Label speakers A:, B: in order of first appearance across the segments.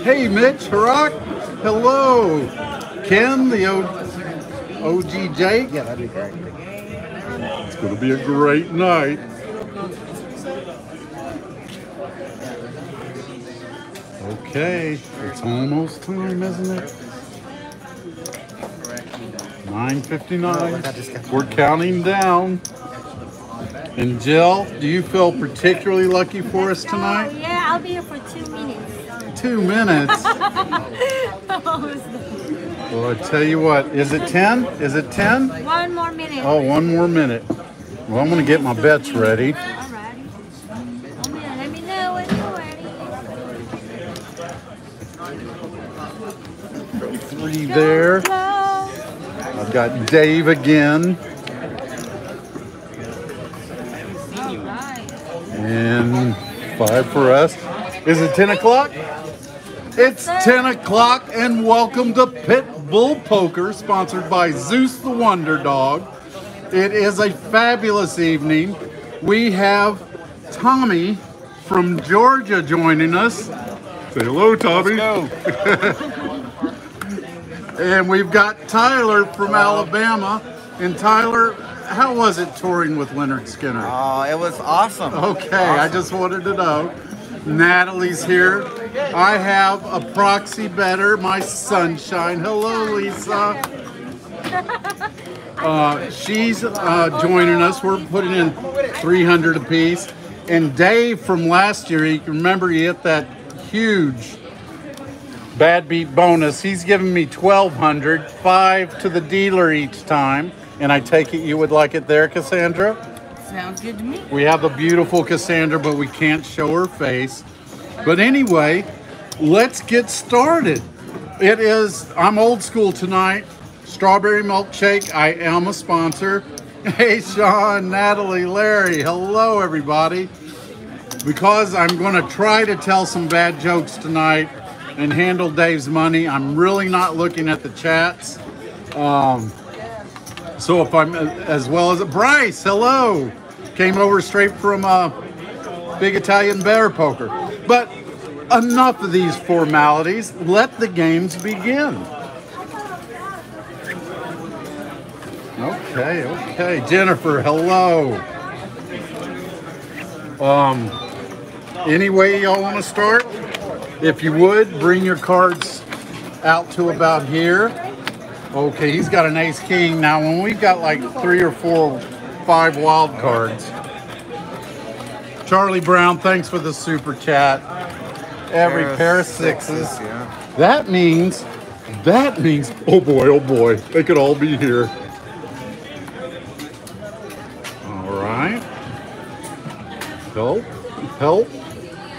A: Hey, Mitch Harak. Hello. Ken, the o OG Jake.
B: Yeah, that'd be great.
A: It's going to be a great night. Okay, it's almost time, isn't it? 9.59. We're counting down. And Jill, do you feel particularly lucky for us
C: Oh,
A: tonight?
C: yeah, I'll be here for two minutes.
A: Two minutes. Well, I tell you what, is it 10? Is it 10?
C: One more minute.
A: Oh, one more minute. Well, I'm going to get my bets ready.
C: Alrighty. Let me know when you're.
A: Three there. I've got Dave again. And five for us. Is it 10 o'clock? It's 10 o'clock, and welcome to Pit Bull Poker, sponsored by Zeus the Wonder Dog. It is a fabulous evening. We have Tommy from Georgia joining us. Say hello, Tommy. and we've got Tyler from Alabama. And Tyler, how was it touring with Lynyrd Skynyrd?
B: Oh, it was awesome.
A: Okay, I just wanted to know. Natalie's here. I have a proxy better, my sunshine. Hello, Lisa. Uh, she's uh, joining us. We're putting in 300 apiece. And Dave from last year, you can remember he hit that huge bad beat bonus. He's giving me 1200, five to the dealer each time. And I take it you would like it there, Cassandra?
D: Sounds good to me.
A: We have a beautiful Cassandra, but we can't show her face. But anyway, let's get started. It is, I'm old school tonight. Strawberry milkshake. I am a sponsor. Hey, Sean, Natalie, Larry. Hello, everybody. Because I'm going to try to tell some bad jokes tonight and handle Dave's money, I'm really not looking at the chats. Um, so if I'm as well as Bryce, hello, came over straight from uh, Big Italian Bear Poker. But enough of these formalities. Let the games begin. Okay, okay, Jennifer, hello. Um, any way y'all want to start? If you would, bring your cards out to about here. Okay, he's got an ace king. Now, when we've got like three or four, five wild cards. Charlie Brown, thanks for the super chat. Every pair of sixes.
B: Yeah.
A: That means, that means, oh boy, oh boy, they could all be here. All right. Help, help.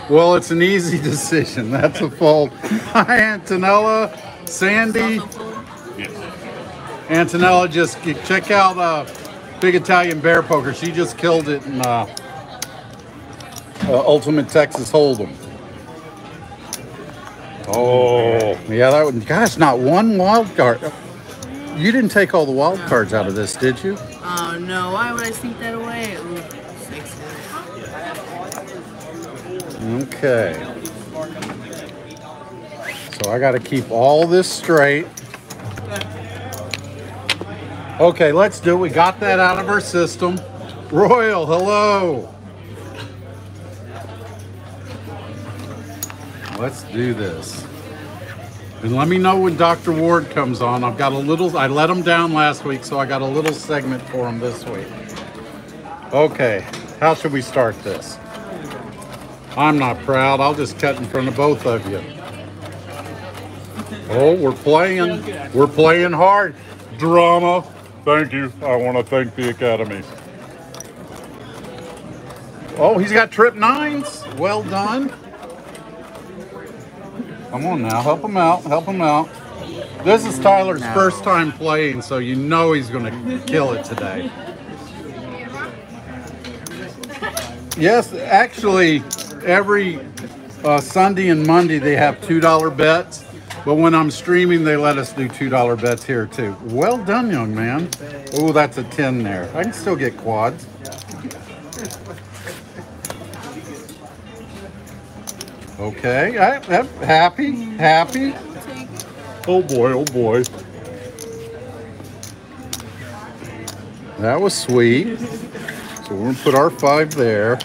A: Well, it's an easy decision. That's a fault. Hi, Antonella, Sandy. Antonella, just check out uh, Big Italian Bear Poker. She just killed it in uh, uh, Ultimate Texas Hold'em. Oh, yeah, that would, gosh, not one wild card. You didn't take all the wild cards out of this, did you?
D: Oh no, why would I sneak that away?
A: Okay. So I got to keep all this straight. Okay, let's do it. We got that out of our system. Royal, hello. Let's do this. And let me know when Dr. Ward comes on. I've got a little, I let him down last week, so I got a little segment for him this week. Okay, how should we start this? I'm not proud. I'll just cut in front of both of you. Oh, we're playing. We're playing hard. Drama. Thank you. I want to thank the Academy. Oh, he's got trip nines. Well done. Come on now. Help him out. Help him out. This is Tyler's first time playing, so you know he's going to kill it today. Yes, actually, every uh, Sunday and Monday they have two dollar bets, but when I'm streaming, they let us do two dollar bets here too. Well done, young man. Oh, that's a ten there. I can still get quads. Okay, I, I'm happy, happy. Oh boy, oh boy. That was sweet. So we're gonna put our five there.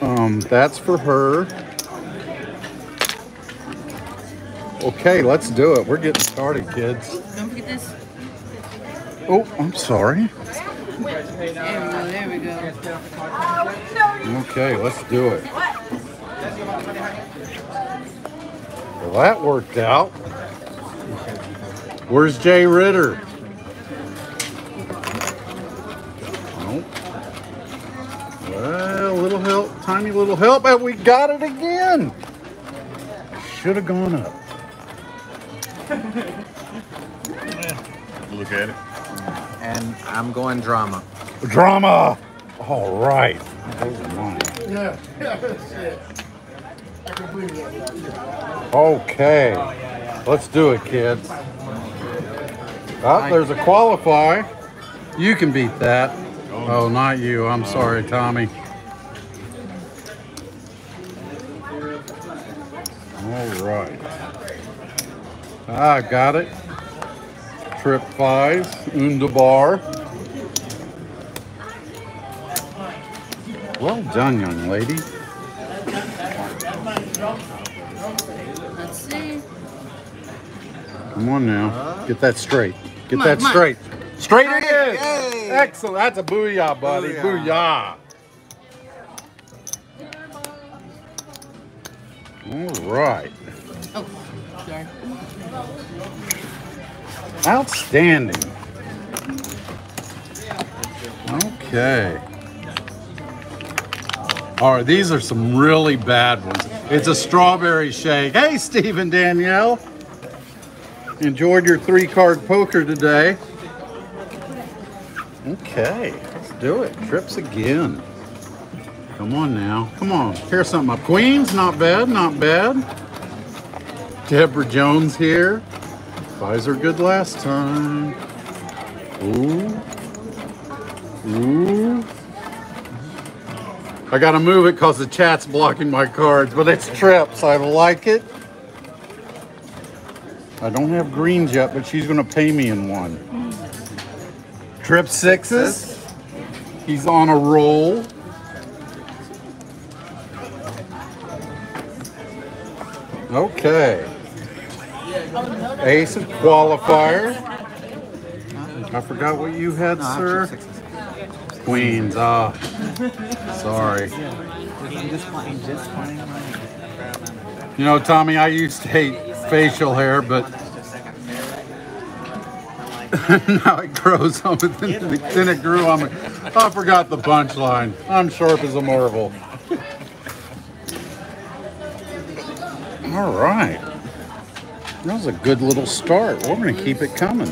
A: Um, that's for her. Okay, let's do it. We're getting started, kids.
D: Don't forget this.
A: Oh, I'm sorry.
D: There we go. There we go.
A: Okay, let's do it. Well, that worked out. Where's Jay Ritter? Nope. Well, little help, tiny little help, and we got it again. Should have gone up.
B: Look at it.
E: And I'm going drama.
A: Drama. All right. Those are mine. Okay. Let's do it, kids. Oh, there's a qualify. You can beat that. Oh. oh, not you. I'm sorry, Tommy. All right. Ah, got it. Trip fives, Undabar. Well done, young lady.
D: Let's see.
A: Come on now. Get that straight. Get
D: on,
A: that straight. Straight it is.
E: Yay.
A: Excellent. That's a booyah, buddy. Booyah. All right.
D: Oh,
A: Outstanding. Okay. All right, these are some really bad ones. It's a strawberry shake. Hey, Steve and Danielle. Enjoyed your three card poker today. Okay, let's do it. Trips again. Come on now. Come on. Here's something up. Queens, not bad, not bad. Deborah Jones here. Fives were good last time. Ooh. Ooh. I gotta move it because the chat's blocking my cards, but it's trips. I like it. I don't have greens yet, but she's gonna pay me in one. Trip sixes. He's on a roll. Okay. Ace of qualifier. I forgot what you had,
E: No,
A: sir. Queens. Ah, sorry.
E: I'm just playing, just playing.
A: You know, Tommy, I used to hate facial hair, but now it grows on me. Then, then it grew on me. I forgot the punchline. I'm sharp as a marble. All right. That was a good little start. We're going to keep it coming.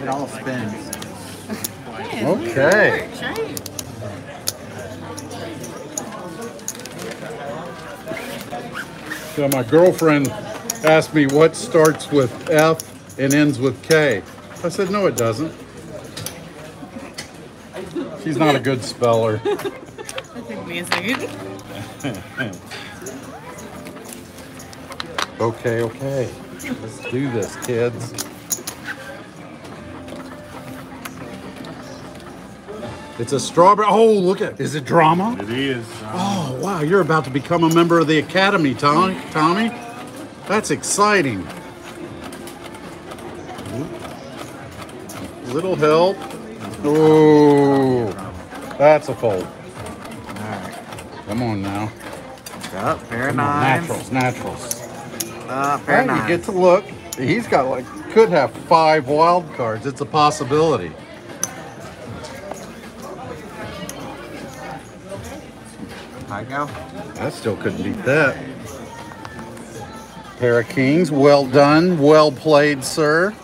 E: It all spins.
A: Okay. So my girlfriend asked me what starts with F and ends with K. I said, no, it doesn't. She's not a good speller.
D: That took me a second.
A: Okay, okay. Let's do this, kids. It's a strawberry. Oh, look at Is it drama?
B: It is.
A: Uh, oh, wow. You're about to become a member of the Academy, Tommy. Tommy? That's exciting. Little help. Oh, that's a fold. Come on now.
E: Up, pair of
A: Come on,
E: nines.
A: naturals, naturals.
E: Uh, pair
A: Right,
E: of
A: you get to look. He's got like, could have five wild cards. It's a possibility.
E: I go.
A: I still couldn't beat that. Pair of kings. Well done. Well played, sir.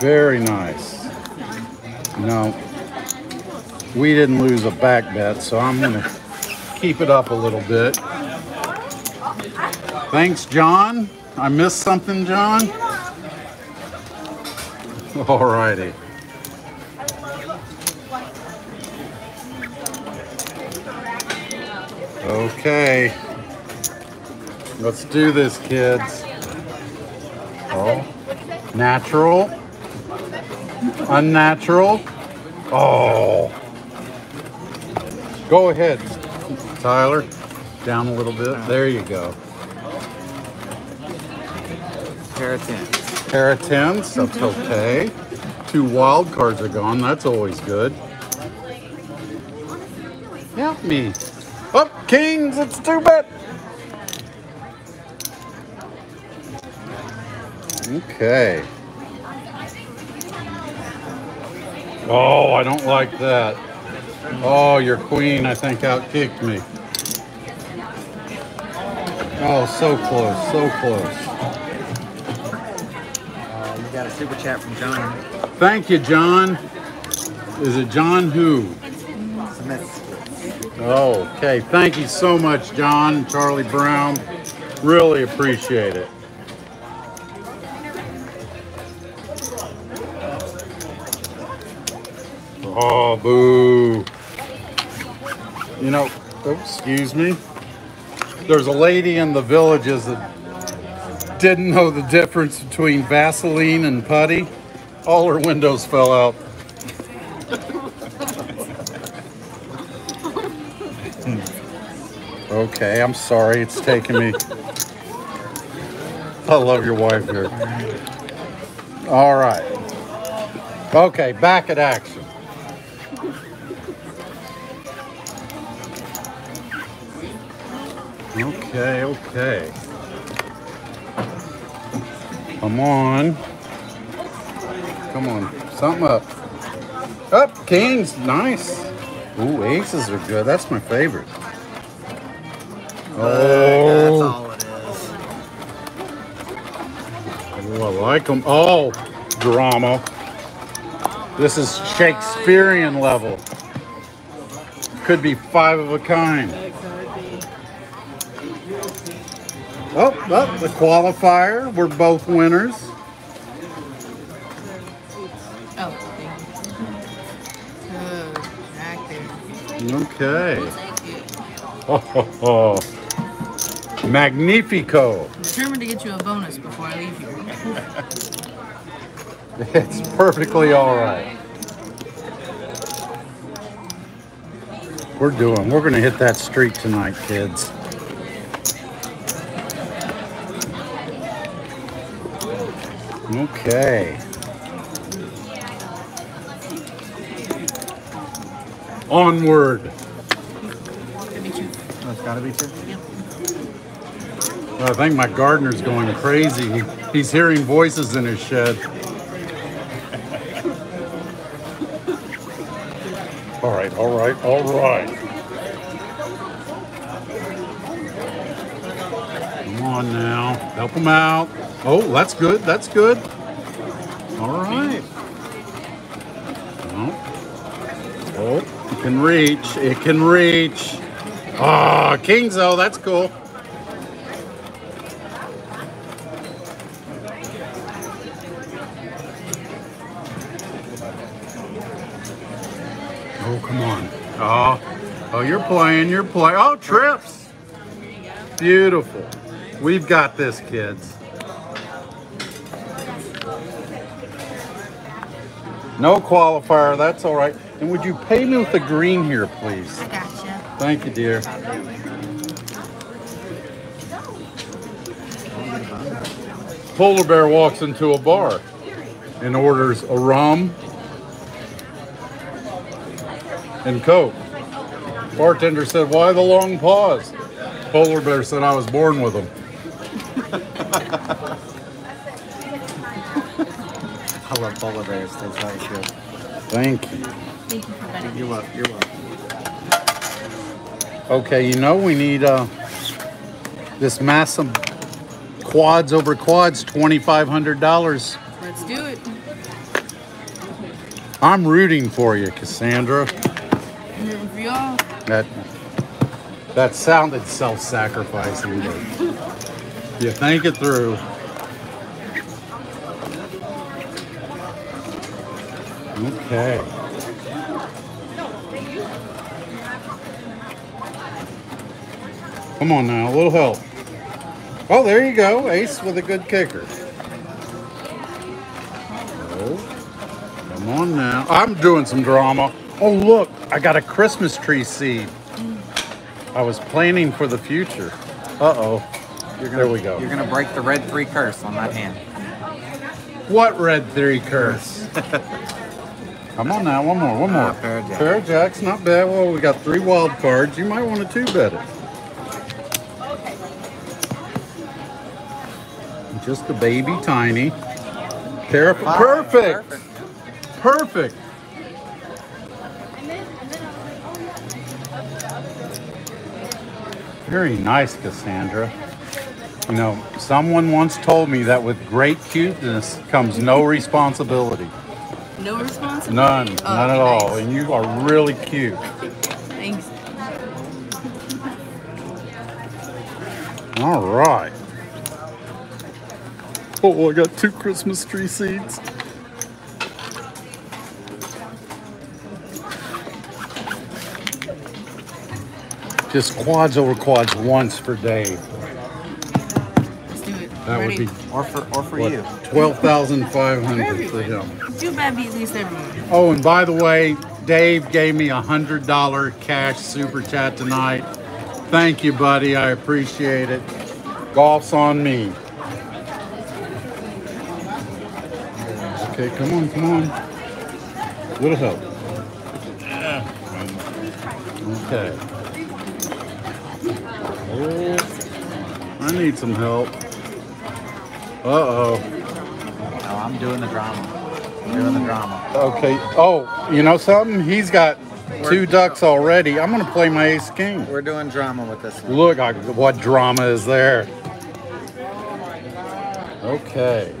A: Very nice. No, we didn't lose a back bet, so I'm going to keep it up a little bit. Thanks, John. I missed something, John? Alrighty. Okay. Let's do this, kids. Oh. Natural. Unnatural. Oh. Go ahead, Tyler. Down a little bit. There you go.
E: Pair of tens.
A: Pair of tens, that's mm-hmm. okay. Two wild cards are gone, that's always good. Help me. Up, kings, it's two bet. Okay. Oh, I don't like that. Oh, your queen, I think, outkicked me. Oh, so close, so close.
E: Uh, you got a super chat from John
A: Thank you, John. Is it John who?
E: Smith.
A: Oh, okay. Thank you so much, John, Charlie Brown. Really appreciate it. Oh, boo. You know, excuse me. There's a lady in the villages that didn't know the difference between Vaseline and putty. All her windows fell out. Okay, I'm sorry. It's taking me. I love your wife here. All right. Okay, back at action. Okay. Come on. Come on. Something up. Up, kings. Nice. Ooh, aces are good. That's my favorite.
E: That's
A: Oh,
E: all it is.
A: Ooh, I like them. Oh, drama. This is Shakespearean level. Could be five of a kind. Oh, oh, the qualifier. We're both winners.
D: Oh. Oh.
A: Okay.
D: Thank you.
A: Ho, ho. Magnifico.
D: I'm determined to get you a bonus before I leave here.
A: It's perfectly all right. We're doing. We're going to hit that streak tonight, kids. Okay. Onward.
E: It's gotta be two.
A: I think my gardener's going crazy. He, he's hearing voices in his shed. All right, all right, all right. Come on now, help him out. Oh, that's good, that's good. All right. Oh, oh it can reach, it can reach. Ah, Kings, though, that's cool. Oh, come on. Oh, oh, you're playing, you're playing. Oh, trips. Beautiful. We've got this, kids. No qualifier, that's all right. And would you pay me with the green here, please?
C: I gotcha.
A: Thank you, dear. Polar bear walks into a bar and orders a rum and Coke. Bartender said, Why the long pause? Polar bear said, I was born with them.
E: I love polar bears. They taste good.
A: Thank you.
C: Thank you for letting me.
E: You're welcome. You're welcome.
A: Okay, you know we need uh, this massive quads over quads, $2,500.
D: Let's do it.
A: I'm rooting for you, Cassandra.
D: I'm rooting for y'all.
A: That that sounded self-sacrificing. You think it through. Okay. Come on now, a little help. Oh, there you go. Ace with a good kicker. Oh, come on now. I'm doing some drama. Oh, look, I got a Christmas tree seed. I was planning for the future. Uh-oh. There we go.
E: You're gonna break the red three curse on that hand.
A: What red three curse? Come on now, one more, one more.
E: Ah, pair of jacks.
A: Pair of jacks, not bad. Well, we got three wild cards. You might want to two bet it. Just a baby tiny. Pair of, perfect. Perfect. Very nice, Cassandra. You know, someone once told me that with great cuteness comes no responsibility.
D: No responsibility?
A: None,
D: Oh,
A: none at
D: okay,
A: all. And you are really cute.
D: Thanks.
A: All right. Oh, I got two Christmas tree seeds. Just quads over quads once for Dave.
D: Let's do it.
A: That would be
E: Or for or for you.
A: twelve thousand five hundred for him.
D: Do bad at least everyone.
A: Oh, and by the way, Dave gave me a hundred dollar cash super chat tonight. Thank you, buddy. I appreciate it. Golf's on me. Okay, come on, come on. Little help. Okay. Oh, I need some help. Uh oh.
E: No, I'm doing the drama. I'm doing the drama.
A: Okay. Oh, you know something? He's got two ducks already. I'm gonna play my ace king.
E: We're doing drama with this one.
A: Look, I, what drama is there? Okay.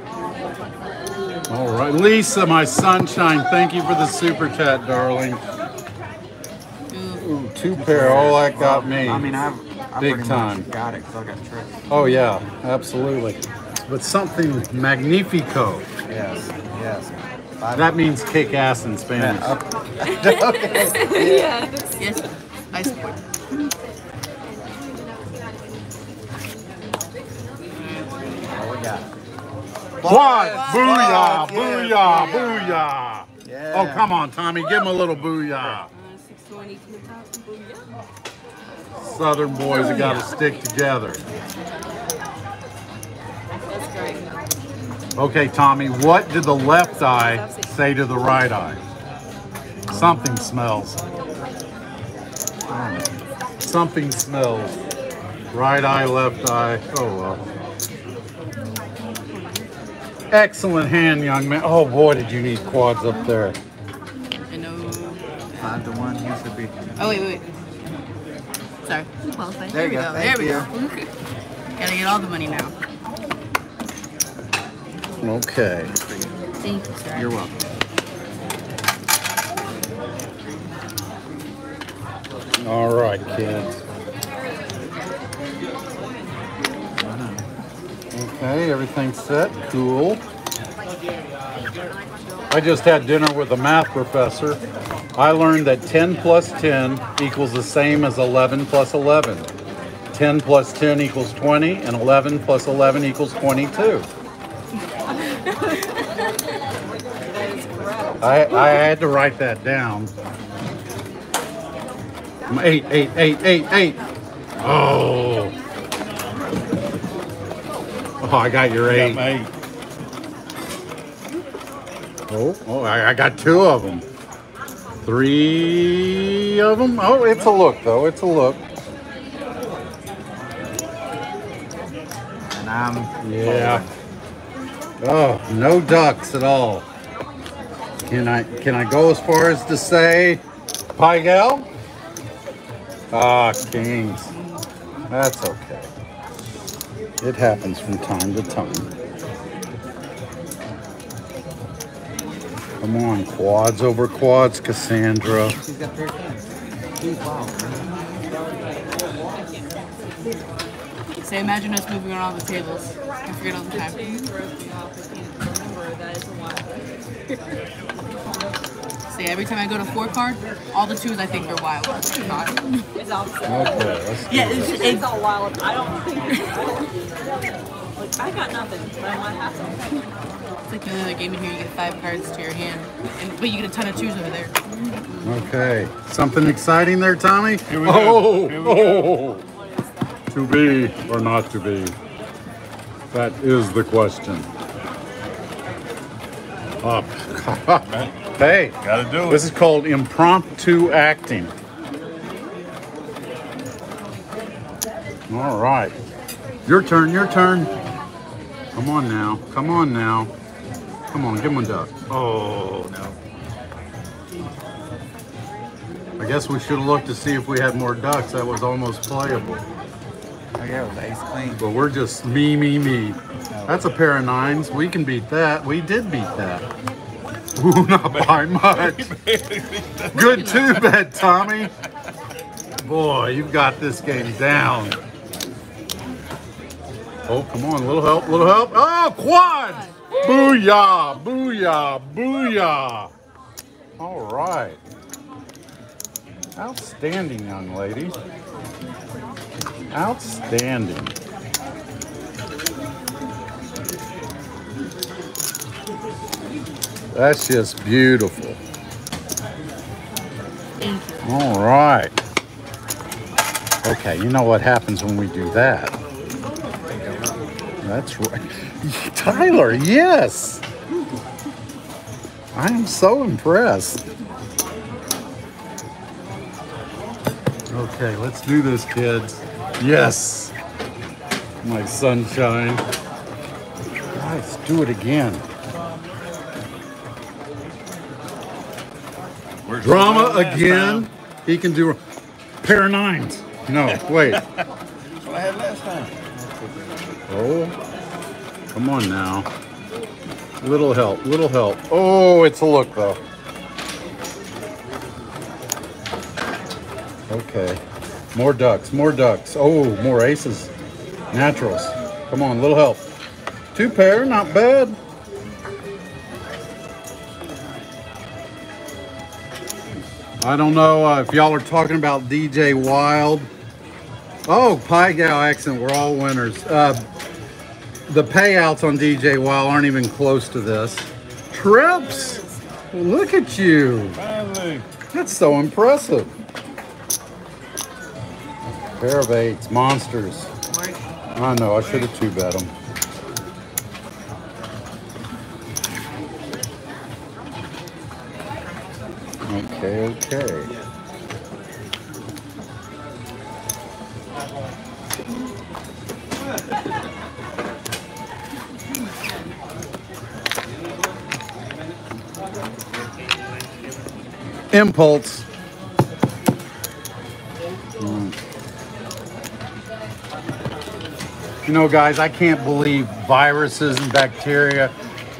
A: All right, Lisa, my sunshine. Thank you for the super chat, darling.
D: Ooh.
A: Two pair. Oh, that got me.
E: I mean, I've, I
A: Big time.
E: got it because I got tricked.
A: Oh yeah, absolutely. But something magnifico.
E: Yes, yes. Five-
A: That means kick ass in Spanish. Okay.
D: Yes, I support.
E: What we got?
A: Quad! Booyah! Booyah!
E: booyah.
A: Booyah!
E: Yeah.
A: Oh, come on, Tommy. Give him a little booyah.
D: Uh, 620 to the top. Booyah.
A: Southern boys have got to stick together.
D: That's great.
A: Okay, Tommy, what did the left eye say to the right eye? Something smells. Something smells. Right eye, left eye. Oh, well. Excellent hand, young man. Oh, boy, did you need quads up there.
D: I know.
E: Five to one used to be.
D: Oh, wait, wait, wait. Sorry. I'm qualified.
E: There
D: we
E: you go.
D: There
E: Thank
D: we
E: you.
D: go. Gotta get all the money now.
A: Okay.
D: Thank you, sir.
E: You're welcome.
A: All right, kids. Okay, everything's set. Cool. I just had dinner with a math professor. I learned that 10 plus 10 equals the same as 11 plus 11. 10 plus 10 equals 20, and 11 plus 11 equals 22. I, I had to write that down. Eight, eight, eight, eight, eight. Oh. Oh, I got your eight. Oh, oh, I, I got two of them. Three of them. Oh, it's a look though. It's a look.
E: And I'm
A: Yeah. Oh, no ducks at all. Can I can I go as far as to say Pai Gow? Ah, kings. That's okay. It happens from time to time. Come on, quads over quads, Cassandra.
D: Say, imagine us moving around the tables. I forget all the time. Say, every time I go to four card, all the twos I think are wild. Not.
B: It's all
A: Okay, let's do
D: Yeah, it's,
B: It's
D: it's,
B: all wild. I don't think it's like I got nothing, but I want to have something.
D: it's like the other game in here. You get five cards to your hand, and but you get a ton of twos over there.
A: Okay, something exciting there, Tommy?
F: Here we go.
A: oh,
F: Here we go.
A: oh. To be or not to be? That is the question. Up. hey,
F: Gotta do
A: this is called impromptu acting. All right. Your turn, your turn. Come on now. Come on now. Come on, give him a duck. Oh, no. I guess we should have looked to see if we had more ducks. That was almost playable.
E: Oh yeah, it was ace queen.
A: But we're just me, me, me. That's a pair of nines. We can beat that. We did beat that. Ooh, not by much. Good two bet, Tommy. Boy, you've got this game down. Oh, come on, A little help, a little help. Oh, quad! Booyah, booyah, booyah. All right. Outstanding, young lady. Outstanding. That's just beautiful.
D: Thank you.
A: All right. Okay, you know what happens when we do that? That's right. Tyler, yes. I am so impressed. Okay, let's do this, kids. Yes. My sunshine. Guys, do it again.
F: Where's
A: Drama again.
F: time?
A: He can do pair of nines. No, wait.
F: That's what I had last time.
A: Oh, come on now. Little help, little help. Oh, it's a look though. Okay. More ducks, more ducks. Oh, more aces. Naturals. Come on, little help. Two pair, not bad. I don't know uh, if y'all are talking about DJ Wild. Oh, Pai Gow accent. We're all winners. Uh, the payouts on DJ Wild aren't even close to this. Trips. Look at you.
F: Finally.
A: That's so impressive. Pair of eights, monsters. I know, I should have two bet them. Impulse. Mm. You know, guys, I can't believe viruses and bacteria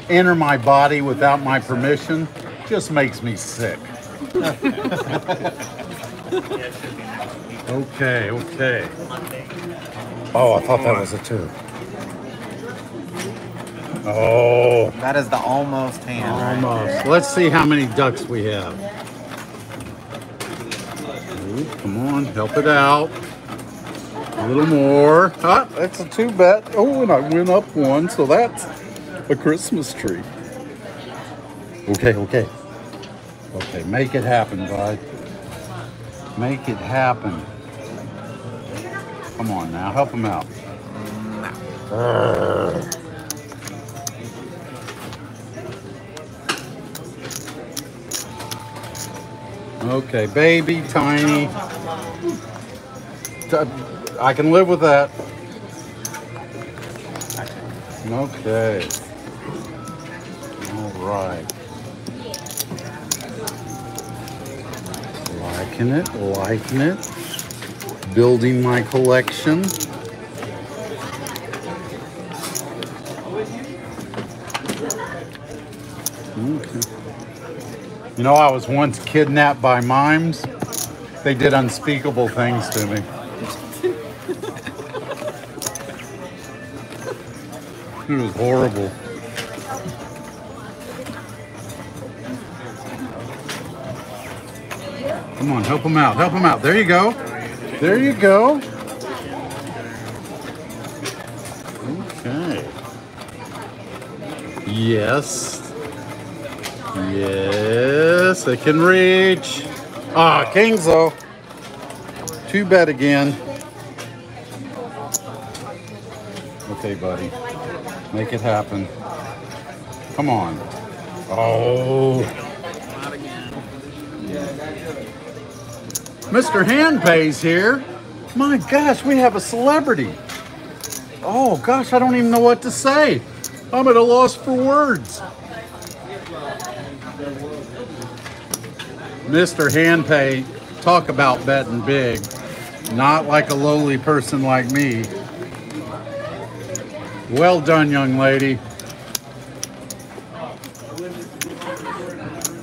A: enter my body without my permission. Just makes me sick. okay, okay. Oh, I thought that was a two. Oh,
E: That is the almost hand. right
A: almost. Let's see how many ducks we have. Come on, help it out. A little more. Ah, that's a two bet. Oh, and I went up one, so that's a Christmas tree. Okay, okay. Okay, make it happen, bud. Make it happen. Come on now, help him out. Urgh. Okay, baby, tiny. I can live with that. Okay. All right. Liking it, liking it. Building my collection. Okay. You know, I was once kidnapped by mimes. They did unspeakable things to me. It was horrible. Come on, help him out. Help him out. There you go. There you go. Okay. Yes. Yes, they can reach. Ah, though. Too bad again. Make it happen. Come on. Oh. Mr. Handpay's here. My gosh, we have a celebrity. Oh gosh, I don't even know what to say. I'm at a loss for words. Mr. Handpay, talk about betting big. Not like a lowly person like me. Well done, young lady.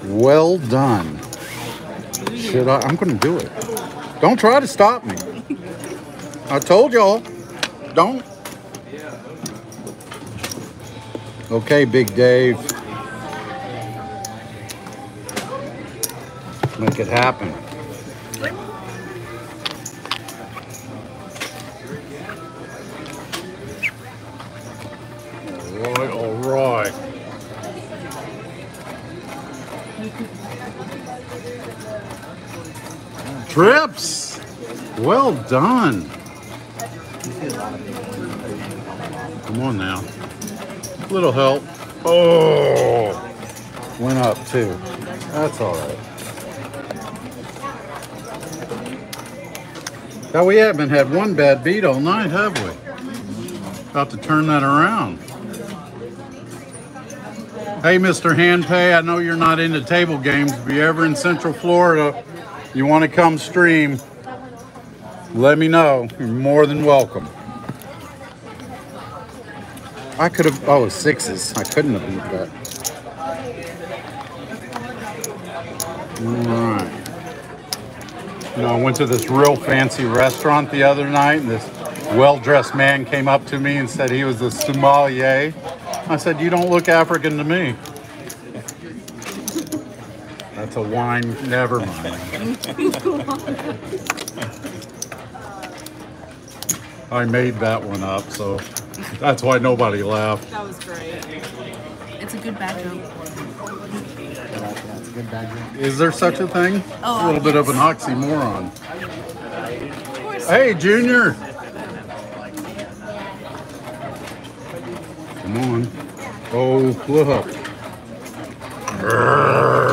A: Well done. Should I? I'm going to do it. Don't try to stop me. I told y'all. Don't. Okay, Big Dave. Make it happen. Trips. Well done. Come on now. Little help. Oh, went up too. That's all right. Now we haven't had one bad beat all night, have we? About to turn that around. Hey, Mr. Handpay, I know you're not into table games. If you're ever in Central Florida, you want to come stream, let me know. You're more than welcome. I could have, oh, sixes. I couldn't have beat that. All right. You know, I went to this real fancy restaurant the other night, and this well-dressed man came up to me and said he was a sommelier. I said, "You don't look African to me." That's a wine. Never mind. I made that one up, so that's why nobody laughed.
B: That was great.
D: It's a good bad joke.
E: That's a good bad joke.
A: Is there such a thing?
D: Oh,
A: a little bit of an oxymoron. Hey, Junior. Come on. Oh, look. Grrr.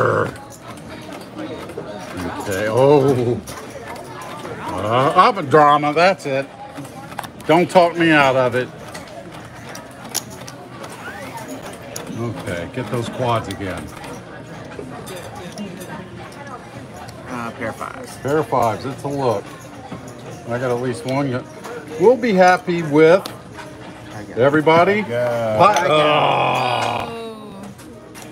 A: Okay. Oh. Uh, I'm a drama. That's it. Don't talk me out of it. Okay, get those quads again.
E: Uh, pair fives.
A: Pair of fives, it's a look. I got at least one. go- We'll be happy with everybody.
F: Yeah.
A: Pi- oh,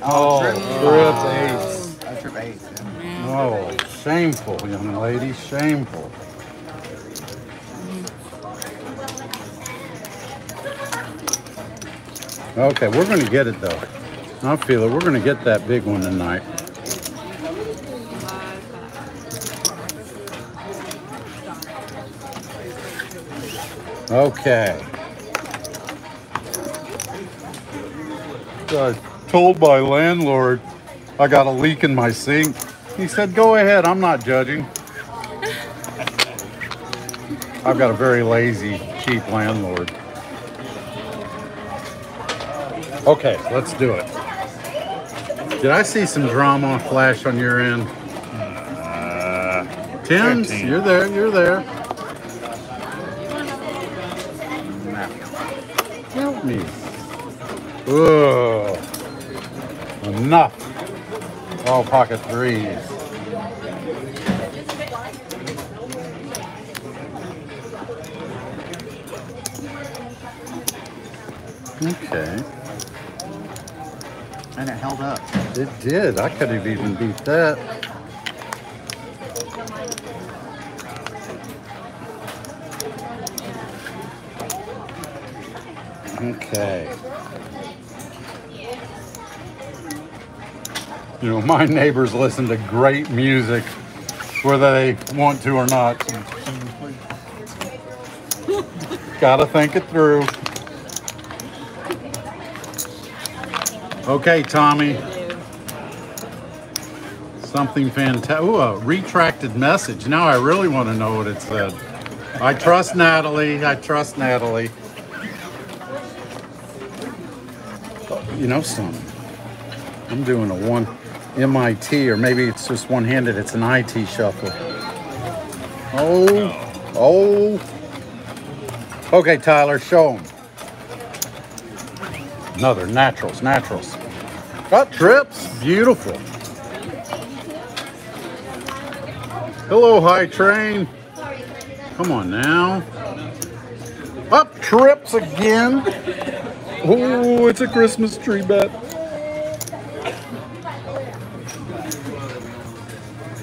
E: Oh,
A: trip
E: ace. Oh, trip ace. yeah.
A: oh, shameful, young lady, shameful. Okay, we're gonna get it though. I feel it. We're gonna get that big one tonight. Okay. I told my landlord I got a leak in my sink. He said, go ahead, I'm not judging. I've got a very lazy, cheap landlord. Okay, let's do it. Did I see some drama flash on your end?
F: Uh,
A: Tens,
F: 15.
A: you're there, you're there. Help me. Ugh. Enough. All pocket threes. Okay.
E: And it held up.
A: It did. I could have even beat that. Okay. You know, my neighbors listen to great music, whether they want to or not. Gotta think it through. Okay, Tommy. Something fantastic. Ooh, a retracted message. Now I really want to know what it said. I trust Natalie. I trust Natalie. You know something? I'm doing a one MIT, or maybe it's just one handed. It's an IT shuffle. Oh, oh. Okay, Tyler, show them. Another naturals, naturals. Got trips. Beautiful. Hello, high train. Come on now. Up trips again. Oh, it's a Christmas tree bet.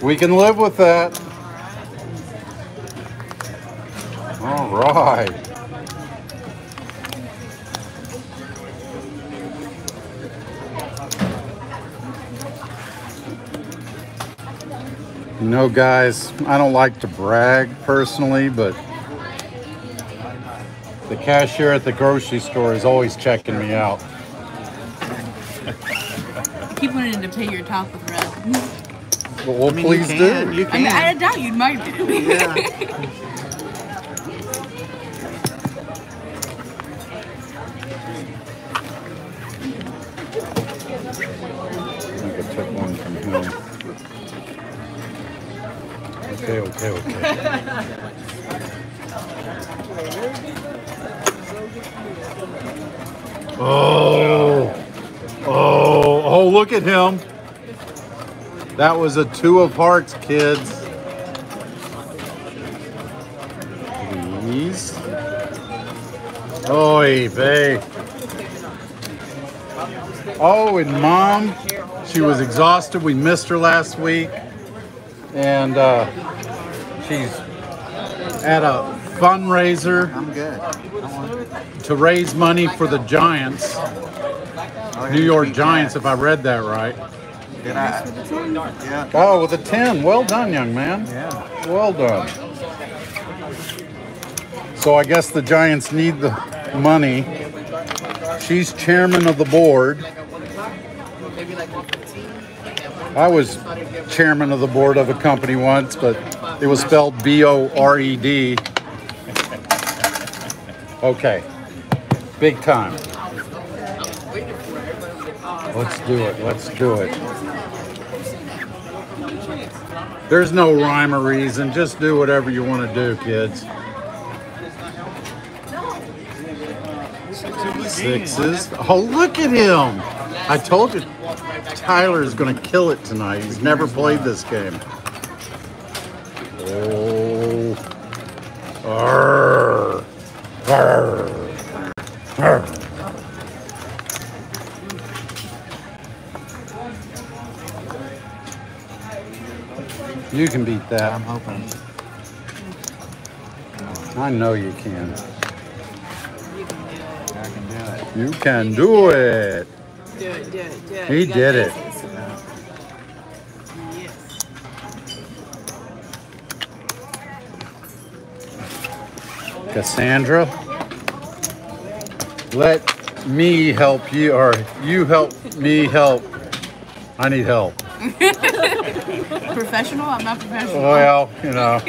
A: We can live with that. All right. You know, guys, I don't like to brag personally, but the cashier at the grocery store is always checking me out.
D: Keep wanting to pay your top with red.
A: But well,
E: I mean,
A: please
E: you can,
A: do.
E: You
D: I, mean, I doubt you'd mind.
E: Yeah.
A: I think I took one from him. Okay, okay, okay. That was a two of hearts, kids. Please. Oy vey. Oh, and mom, she was exhausted. We missed her last week. And uh, she's at a fundraiser
E: I'm good.
A: To raise money for the Giants,
E: oh,
A: New York Giants, if I read that right.
E: Did I? Yeah.
A: Oh, with a 10. Well done, young man.
E: Yeah.
A: Well done. So I guess the Giants need the money. She's chairman of the board. I was chairman of the board of a company once, but it was spelled B O R E D. Okay. Big time. Let's do it. Let's do it. There's no rhyme or reason. Just do whatever you want to do, kids. Sixes. Oh, look at him. I told you Tyler is going to kill it tonight. He's never played this game. You can beat that.
E: I'm hoping.
A: I know you can.
E: I can do it.
A: You can do it.
D: Do it, do it, do it.
A: He did it.
D: Yes.
A: Cassandra, let me help you, or you help me help. I need help.
D: Professional? I'm not professional.
A: Oh, well, you know.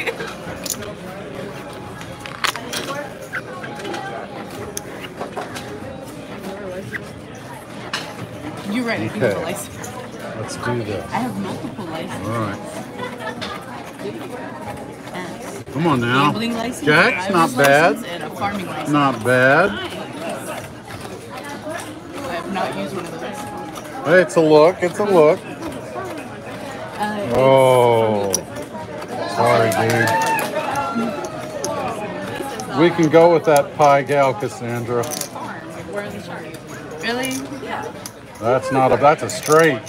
D: You're right. I do have
A: Okay.
D: a license.
A: Let's do this.
D: I have multiple licenses.
A: All right. Come on now.
D: Gambling license,
A: Jack's not bad.
D: and a farming license.
A: Not bad.
D: I have not used one of those.
A: It's a look. It's a look. Oh. Sorry, dude. We can go with that Pai Gow, Cassandra.
D: Really? Yeah.
A: That's not a, that's a straight.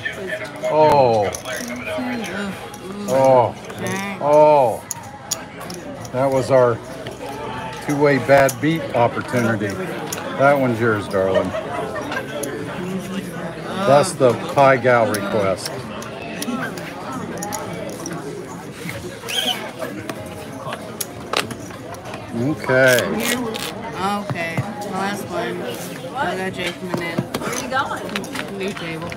A: Oh, oh, oh. That was our two-way bad beat opportunity. That one's yours, darling. That's the Pai Gow request. Okay.
D: Okay. The last one. I got Jay coming in.
B: Where are you going?
D: New table.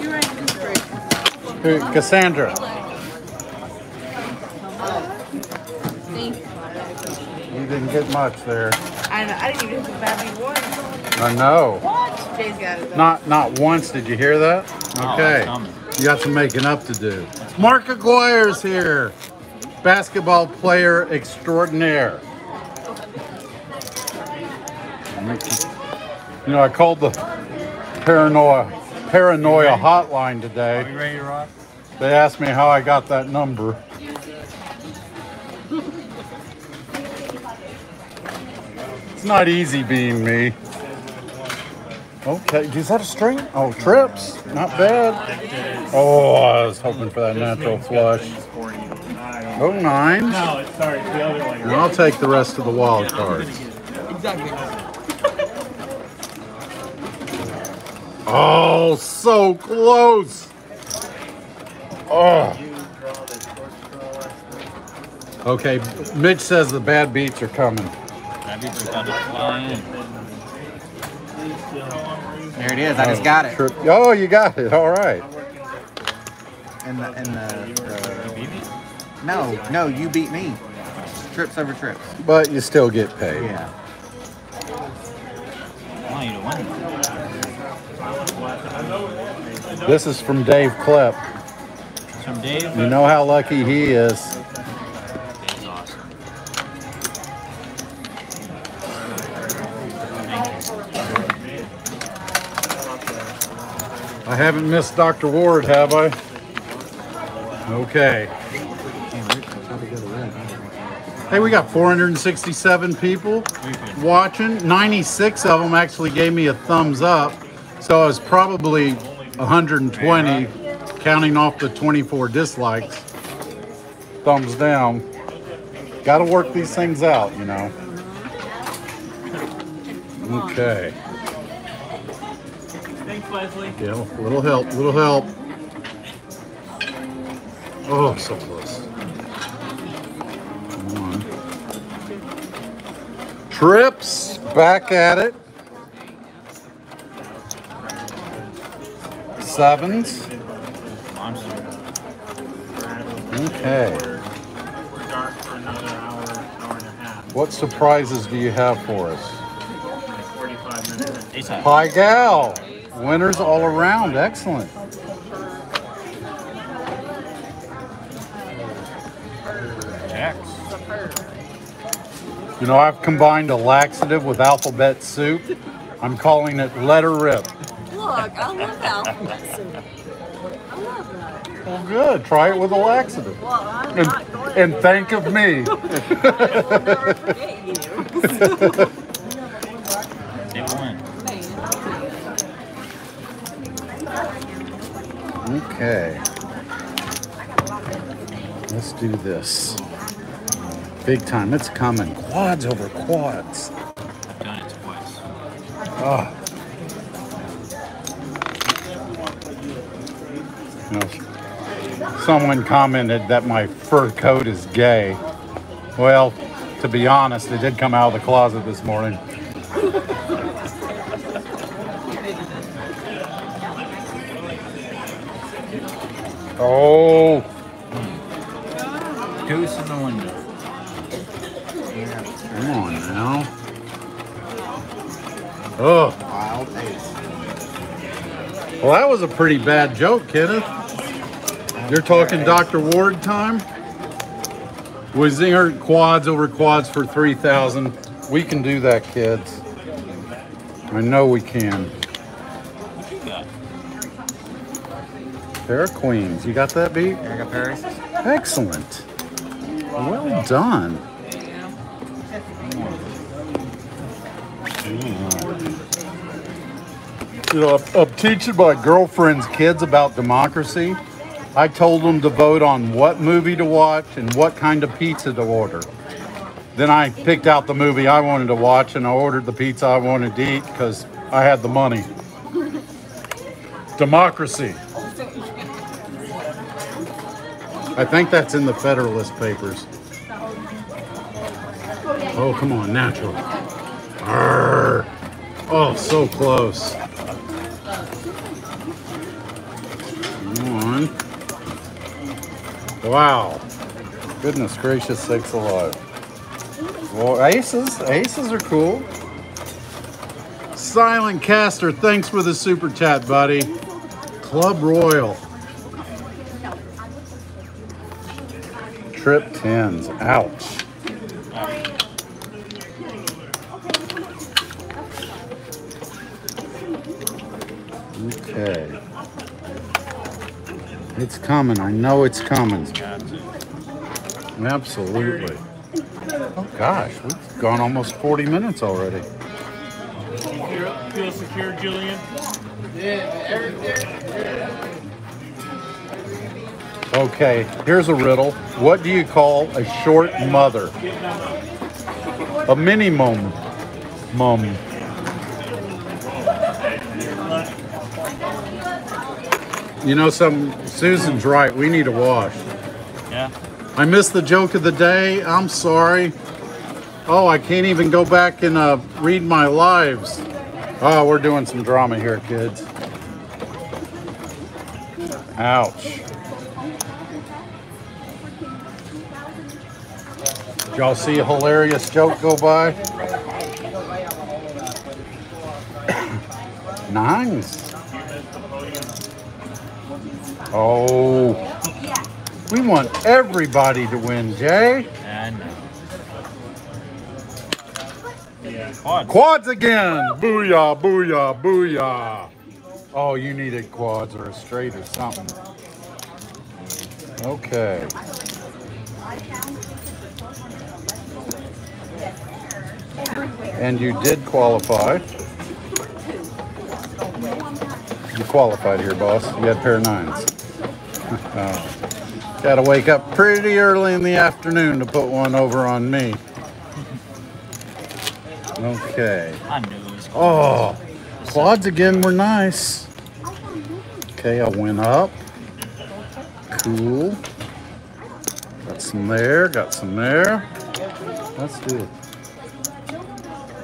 B: You're right.
A: Hey, Cassandra. You didn't get much there.
D: I, I didn't even hit the bad one.
A: I know.
D: What? Jay's got it though.
A: Not not once did you hear that?
E: Oh,
A: Okay.
E: it's coming.
A: You got some making up to do. Mark Aguirre's here. Basketball player extraordinaire. You know, I called the paranoia paranoia hotline today.
E: you ready to rock?
A: They asked me how I got that number. It's not easy being me. Okay, is that a string? Oh, trips. Not bad. Oh, I was hoping for that natural flush. Oh, nine.
F: No, it's sorry, it's the other way.
A: And I'll take the rest of the wild cards. Exactly. Oh, so close. Oh. Okay, Mitch says the bad beats are coming.
E: That beats are about to. There it is. I just oh, got it.
A: Oh, you got it. All right.
E: And the and the. the no, no, you beat me. Trips over trips.
A: But you still get paid.
E: Yeah. I want you to win.
A: This is from Dave Klepp.
E: It's from Dave.
A: You know how lucky he is.
E: Dave's awesome.
A: I haven't missed Dr. Ward, have I? Okay. Hey, we got 467 people watching. 96 of them actually gave me a thumbs up. So I was probably 120, counting off the 24 dislikes. Thumbs down. Got to work these things out, you know. Okay.
F: Thanks, Leslie.
A: Yeah, little help, little help. Oh, so close. Trips, back at it. Sevens. Okay.
F: We're dark for another hour, hour and a half,
A: What surprises do you have for us?
F: like 45 minutes.
E: Ace high.
A: Hi, gal. Winners all around. Excellent. You know, I've combined a laxative with alphabet soup. I'm calling it letter Rip.
B: Look, I love alphabet soup. I love that.
A: Well, good. Try it with a laxative.
B: Well, I'm
A: And,
B: not going
A: and think of me.
B: to never forget you.
A: Okay. Let's do this. Big time. It's coming. Quads over quads.
E: I've done it twice.
A: Oh. You know, someone commented that my fur coat is gay. Well, to be honest, it did come out of the closet this morning. Hmm. Oh,
E: Goose in the window.
A: Oh,
E: Wild ace.
A: well, that was a pretty bad joke, Kenneth. You're talking Dr. Ward time? Wizinger quads over quads for 3,000. We can do that, kids. I know we can.
E: Got?
A: Pair of queens. You got that beat?
E: Erica Paris.
A: Excellent. Well done. You know, I'm- teaching my girlfriend's kids about democracy. I told them to vote on what movie to watch and what kind of pizza to order. Then I picked out the movie I wanted to watch and I ordered the pizza I wanted to eat because I had the money. Democracy. I think that's in the Federalist Papers. Oh, come on, natural. Arr. Oh, so close. Come on. Wow. Goodness gracious sakes alive. Well, aces. Aces are cool. Silent Caster, thanks for the super chat, buddy. Club Royal. Trip 10s. Ouch. Coming. I know it's coming. Absolutely. Oh gosh, we've gone almost 40 minutes already.
F: Feel, feel secure, Julian?
A: Okay, here's a riddle. What do you call a short mother? A mini mom. Mom. You know, some Susan's right. We need a wash.
F: Yeah.
A: I missed the joke of the day. I'm sorry. Oh, I can't even go back and uh, read my lives. Oh, we're doing some drama here, kids. Ouch. Did y'all see a hilarious joke go by? nice. Oh, we want everybody to win, Jay.
F: And yeah. Quad.
A: Quads again! Booyah, booyah, booyah! Oh, you needed quads or a straight or something. Okay. And you did qualify. You qualified here, boss. You had a pair of nines. Oh. Gotta wake up pretty early in the afternoon to put one over on me. Okay.
F: I knew it was
A: Oh, quads again were nice. Okay, I went up. Cool. Got some there, got some there. That's good.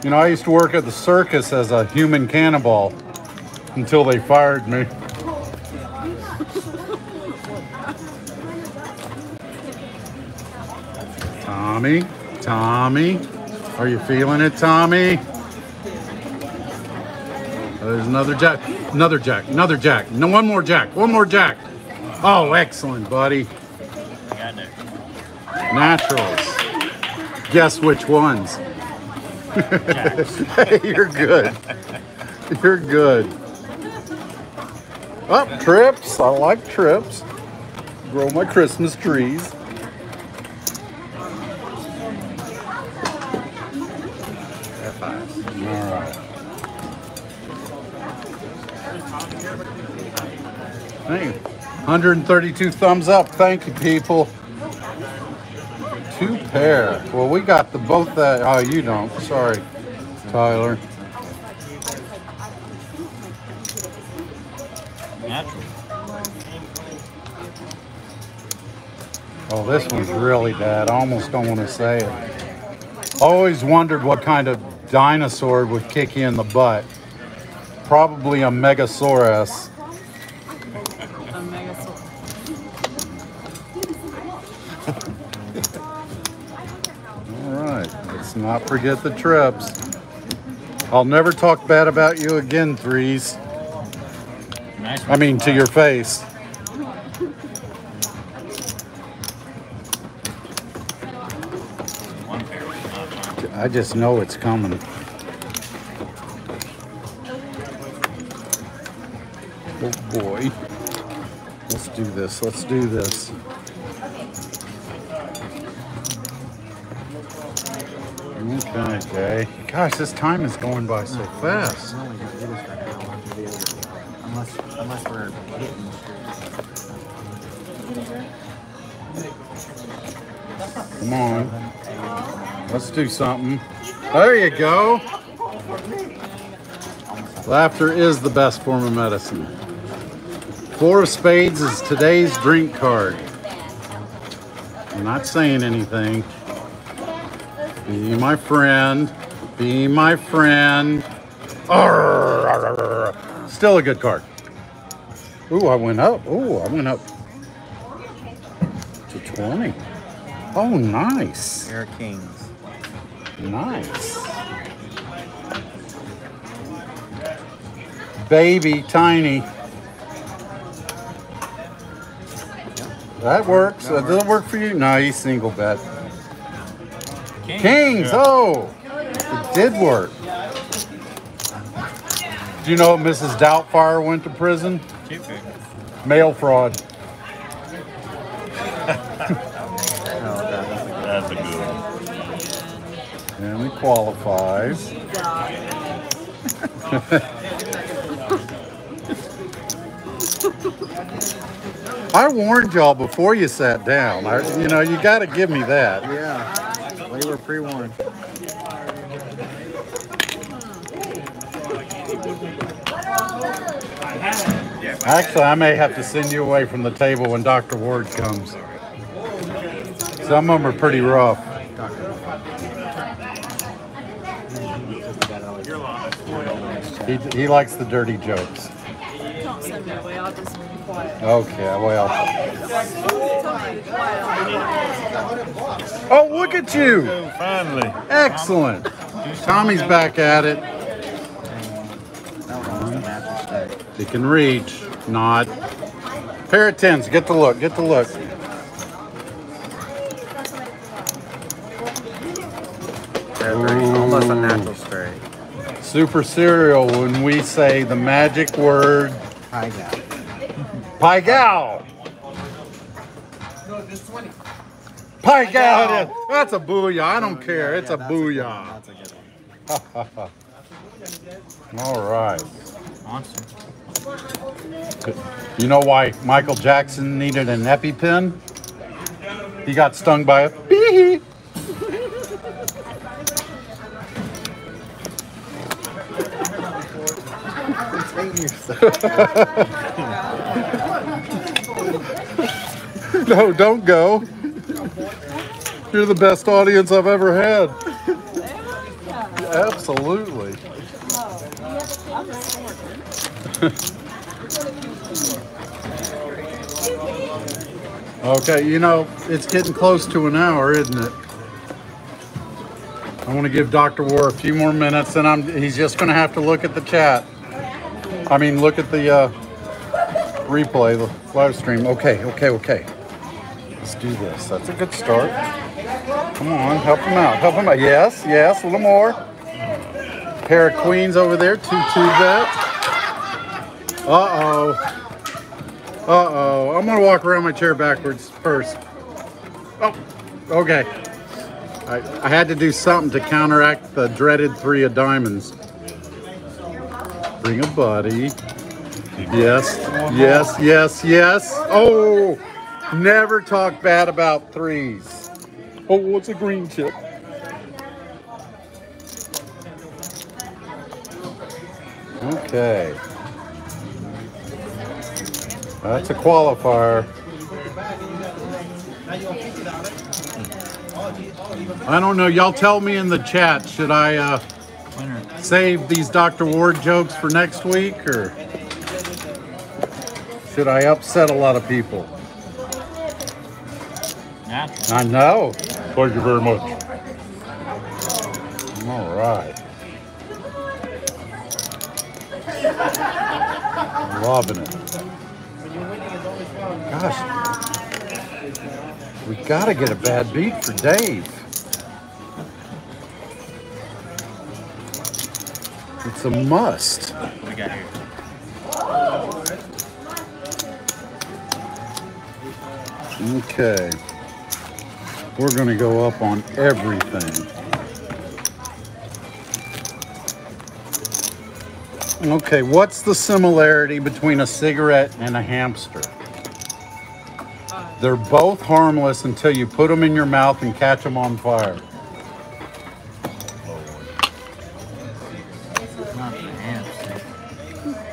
A: You know, I used to work at the circus as a human cannonball until they fired me. Tommy, Tommy, are you feeling it, Tommy? There's another jack, another jack, another jack. No, one more jack, one more jack. Oh, excellent, buddy. Naturals. Guess which ones? you're good. You're good. Up oh, trips. I like trips. Grow my Christmas trees. 132 thumbs up. Thank you, people. Two pair. Well, we got the both that. Oh, you don't. Sorry, Tyler. Oh, this one's really bad. I almost don't want to say it. Always wondered what kind of dinosaur would kick you in the butt. Probably a Megasaurus. Let's not forget the trips. I'll never talk bad about you again, threes.
F: Nice
A: I mean, to your face.
F: one pair. Not mine.
A: I just know it's coming. Oh boy. Let's do this. Let's do this. Okay, Gosh, this time is going by so fast.
E: No, we don't do this right now. We'll do the other one. Unless, unless we're hitting.
A: Come on. Let's do something. There you go. Laughter is the best form of medicine. Four of spades is today's drink card. I'm not saying anything. Be my friend. Be my friend. Arr, arr, arr, arr. Still a good card. Ooh, I went up. Ooh, I went up to 20. Oh, nice.
E: Air Kings.
A: Nice. Baby, tiny. That works. That doesn't work for you? No, single bet. Kings. Oh, it did work. Do you know Mrs. Doubtfire went to prison? Mail fraud.
E: Oh, that's a good
G: That's a good one.
A: And he qualifies. I warned y'all before you sat down. I, you know, you got to give me that.
E: Yeah. We were pre-warned.
A: Actually, I may have to send you away from the table when Dr. Ward comes. Some of them are pretty rough. He, he likes the dirty jokes.
B: Don't send me away. I'll just be quiet.
A: Okay, well.
B: Tell me to be quiet. I'll be quiet.
A: Oh, look at you!
G: Finally.
A: Excellent. Tommy's back at it.
E: That one was the mattress day.
A: He can reach, not. Pair of tens. Get the look. Get the look.
E: Almost a natural straight.
A: Super cereal when we say the magic word
E: Hi, guy.
A: Pai Gow. It is. That's a booyah. I don't oh, care. It's a booyah.
E: That's a good one.
A: All right.
F: Monster.
A: You know why Michael Jackson needed an EpiPen? He got stung by a bee. No, don't go. You're the best audience I've ever had. Absolutely. Okay, you know, it's getting close to an hour, isn't it? I want to give Dr. Ward a few more minutes, and I'm he's just going to have to look at the chat. I mean, look at the uh, replay, the live stream. Okay, okay, okay. Let's do this. That's a good start. Come on, help him out. Help him out. Yes, yes, a little more. Pair of queens over there, two two bet. Uh oh. Uh oh. I'm gonna walk around my chair backwards first. Oh, okay. I, I had to do something to counteract the dreaded three of diamonds. Bring a buddy. Yes, yes, yes, yes. Oh, never talk bad about threes. Oh, what's a green chip? Okay. That's a qualifier. I don't know. Y'all tell me in the chat. Should I uh, save these Dr. Ward jokes for next week or should I upset a lot of people?
F: Natural.
A: I know. Thank you very much. All right. Loving it. Gosh. We gotta get a bad beat for Dave. It's a must.
F: What we got here?
A: Okay. We're gonna go up on everything. Okay, what's the similarity between a cigarette and a hamster? They're both harmless until you put them in your mouth and catch them on fire.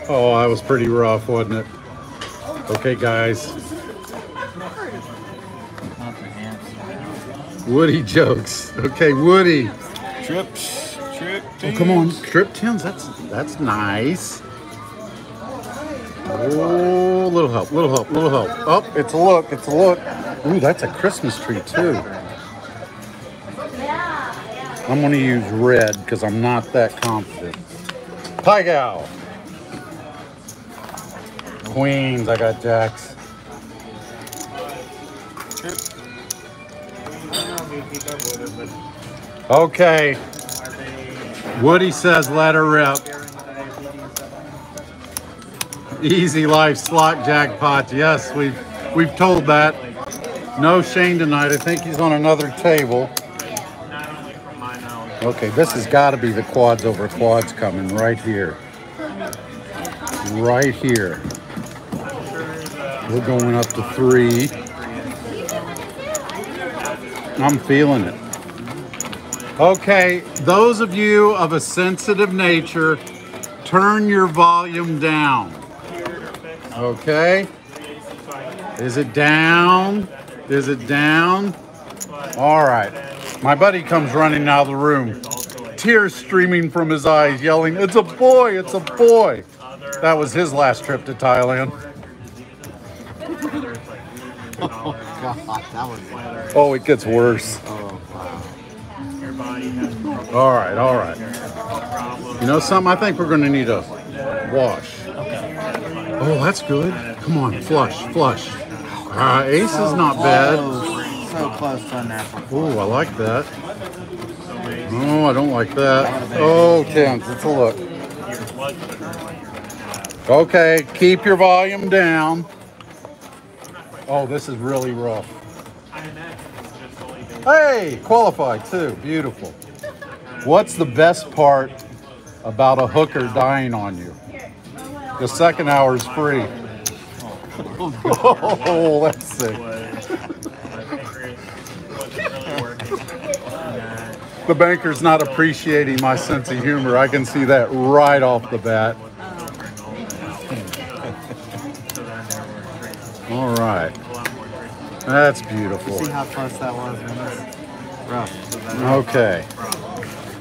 A: Oh, that was pretty rough, wasn't it? Okay, guys. Woody jokes. Okay, Woody.
G: Trips. Trip.
A: Oh, come on, trip tins. That's that's nice. Oh, little help, little help, little help. Oh, it's a look, it's a look. Ooh, that's a Christmas tree too. I'm gonna use red because I'm not that confident. Pai Gow. Queens, I got jacks. Okay. Woody says let her rip. Easy life slot jackpot. Yes, we've we've told that. No Shane tonight. I think he's on another table. Okay, this has got to be the quads over quads coming right here. Right here. We're going up to three. I'm feeling it. Okay, those of you of a sensitive nature, turn your volume down. Okay? Is it down? Is it down? All right. My buddy comes running out of the room, tears streaming from his eyes, yelling, It's a boy, it's a boy. That was his last trip to Thailand.
E: oh, God, that was.
A: Oh, it gets worse.
E: Oh, wow.
F: Your body has problems.
A: All right, all right. You know something? I think we're going to need a wash. Oh, that's good. Come on, flush, flush. Uh, ace is not bad.
E: So close to unnatural.
A: Oh, I like that. Oh, I don't like that. Oh. It's a look. Okay, keep your volume down. Oh, this is really rough. Hey, qualified too. Beautiful. What's the best part about a hooker dying on you? The second hour is free. Oh, let's see. The banker's not appreciating my sense of humor. I can see that right off the bat. All right.
F: A
A: beautiful.
E: See how close that was? Man? That's rough.
A: Okay.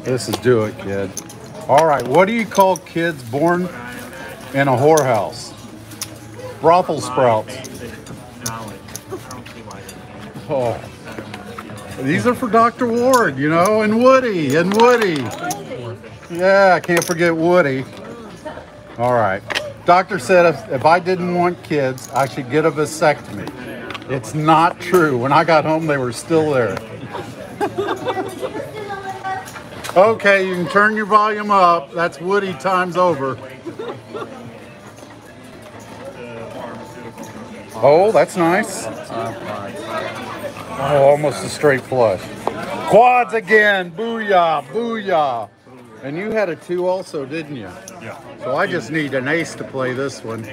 A: This is do it, kid. All right. What do you call kids born in a whorehouse? Brothel sprouts.
F: Basic knowledge. I don't see why they can't.
A: Oh. These are for Dr. Ward, you know, and Woody, and Woody. Yeah, I can't forget Woody. All right. Doctor said if, if I didn't want kids, I should get a vasectomy. It's not true. When I got home, they were still there. Okay, you can turn your volume up. That's Woody times over. Oh, that's nice. Oh, almost a straight flush. Quads again. Booyah, booyah. And you had a two also, didn't you?
G: Yeah.
A: So I just need an ace to play this one.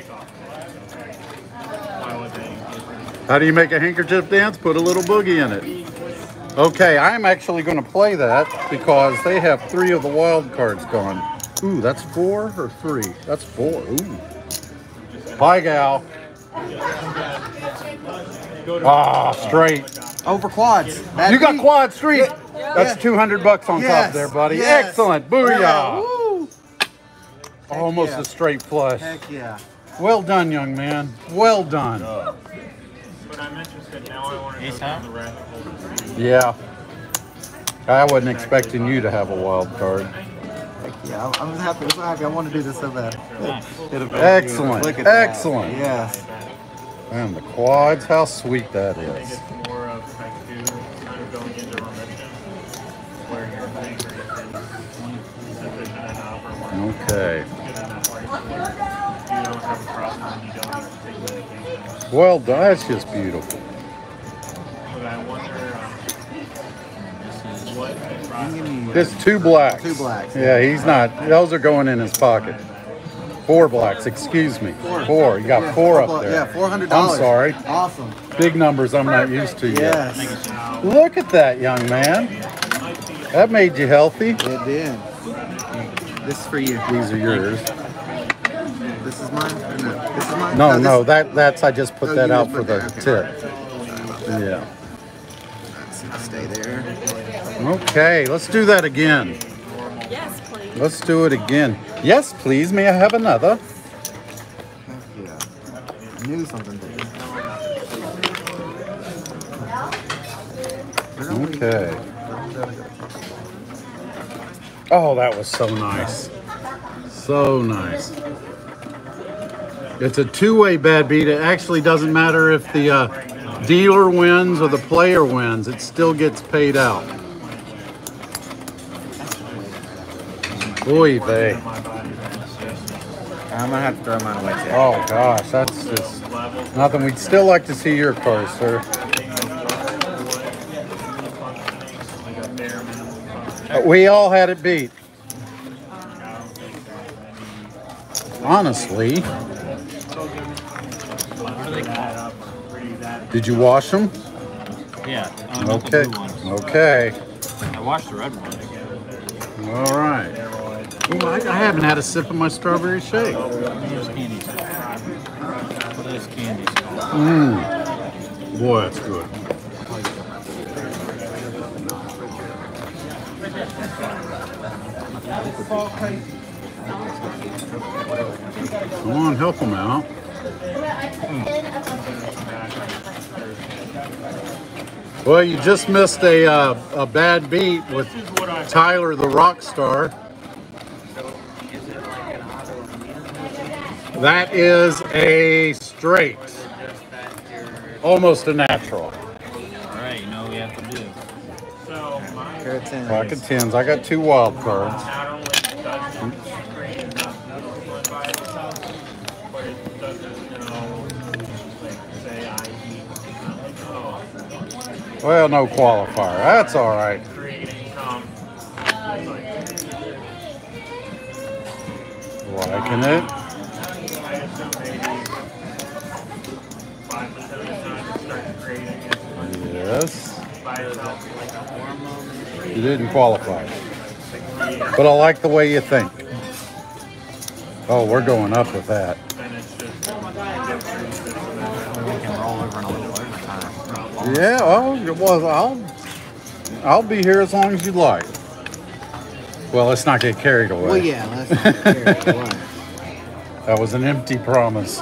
F: Why would they?
A: How do you make a handkerchief dance? Put a little boogie in it. Okay, I'm actually going to play that because they have three of the wild cards gone. Ooh, that's four or three? That's four. Ooh. Bye, gal. Ah, straight.
E: Over quads. That'd
A: You got
E: be-
A: quad street.
E: Yeah.
A: That's 200 bucks on top there, buddy.
E: Yes.
A: Excellent.
E: Yeah.
A: Booyah.
E: Woo.
A: Almost
E: yeah.
A: a straight flush.
E: Heck yeah.
A: Well done, young man. Well done.
F: But I'm interested now. I want to go down the rabbit hole.
A: Yeah. I wasn't expecting you to have a wild card.
E: Heck yeah. I'm, I'm happy. I'm so happy. I want to do this so bad. It'll be-
A: Excellent.
E: Look at that.
A: Excellent.
E: Yes.
A: And the quads, how sweet that
F: I think
A: is.
F: it's
A: Well done. That's just beautiful.
F: But I wonder um, what the
E: Give
F: process
E: me-
A: There's two blacks.
E: Two blacks.
A: Yeah, he's not. Those are going in his pocket. Four blacks, excuse me. Four. You got
E: Yeah,
A: four
E: bla-
A: up there.
E: Yeah, four hundred dollars.
A: I'm sorry.
E: Awesome.
A: Big numbers I'm not used to yet.
E: Yes.
A: Look at that, young man. That made you healthy.
E: It did. This is for you.
A: These are yours.
E: This is mine. Or no? This is mine.
A: No,
E: this-
A: no, that that's I just put
E: Oh,
A: that out
E: just
A: for
E: put
A: the
E: that, okay.
A: tip. Yeah.
E: Let's see, stay there.
A: Okay, let's do that again.
B: Yes, please.
A: Let's do it again. Yes, please. May I have another?
E: Heck yeah. I knew something did.
A: Okay. Oh, that was so nice. So nice. It's a two-way bad beat. It actually doesn't matter if the uh, dealer wins or the player wins. It still gets paid out. Oy vey.
E: I'm gonna have to throw mine away too.
A: Oh gosh, that's just nothing. We'd still like to see your cars, sir. Uh, We all had it beat. Honestly, did you wash them?
F: Yeah. I
A: Okay.
F: the ones.
A: Okay.
F: I washed the red one.
A: All right. Ooh, I, I haven't had a sip of my strawberry shake.
F: Those candies. Those candies?
A: Mmm. Boy, that's good. Come on, help them out. Well, you just missed a, uh, a bad beat with Tyler the rock star. That is a straight. Almost a natural.
F: All right, you know what we have to do.
E: Carrot tin.
A: Pocket tens. I got two wild cards. Well, no qualifier. That's all right. Liking it. Yes. You didn't qualify. But I like the way you think. Oh, we're going up with that.
E: Overtime.
A: Yeah, oh, well, I'll, I'll be here as long as you'd like. Well, let's not get carried away.
E: Well, yeah, let's not get carried away.
A: That was an empty promise.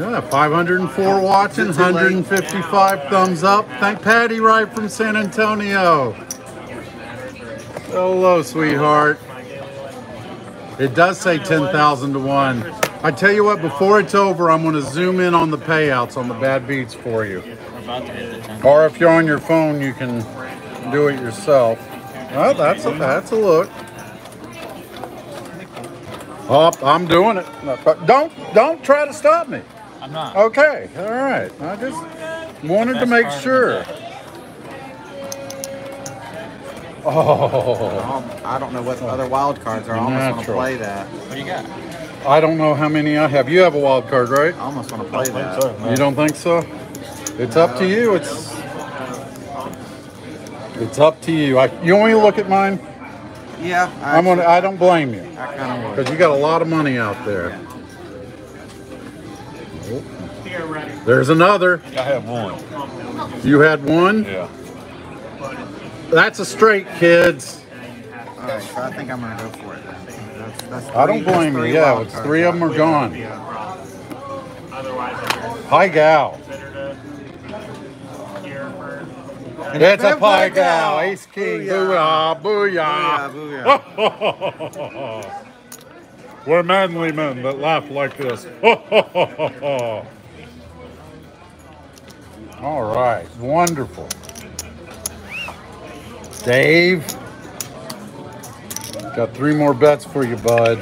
A: Yeah, 504 watching,
E: Is it too late?
A: 155 thumbs up. Thank Patty Wright from San Antonio. Hello, sweetheart. It does say 10,000 to 1. I tell you what, before it's over, I'm going to zoom in on the payouts on the bad beats for you.
F: About to hit the 10.
A: Or if you're on your phone, you can do it yourself. Oh, that's a, that's a look. Oh, I'm doing it. Don't don't try to stop me.
F: I'm not.
A: Okay, all right. I just wanted to make
F: card of the
A: sure. Oh,
E: I don't know what the other wild cards are. I almost want to play that.
F: What do you got?
A: I don't know how many I have. You have a wild card, right?
E: I almost want to play that.
A: You don't think so? It's up to you. It's it's up to you. I, you want me to look at mine?
E: Yeah, I,
A: I'm gonna. I don't blame you.
E: I kind of would.
A: Because you got a lot of money out there.
F: Here, ready.
A: There's another.
G: I have one.
A: You had one.
G: Yeah.
A: That's a straight, kids.
E: All right, so I think I'm gonna go for it. That's
A: I don't blame you. Yeah, it's three of them are gone.
F: Be a problem. Otherwise, I
A: Hi, gal.
F: consider to here for
A: It's a
E: Pai
A: Gow.
E: gal.
A: Ace king. Booyah.
E: Booyah,
A: Booyah.
E: booyah.
A: We're manly men that laugh like this. All right. Wonderful. Dave. Got three more bets for you, bud.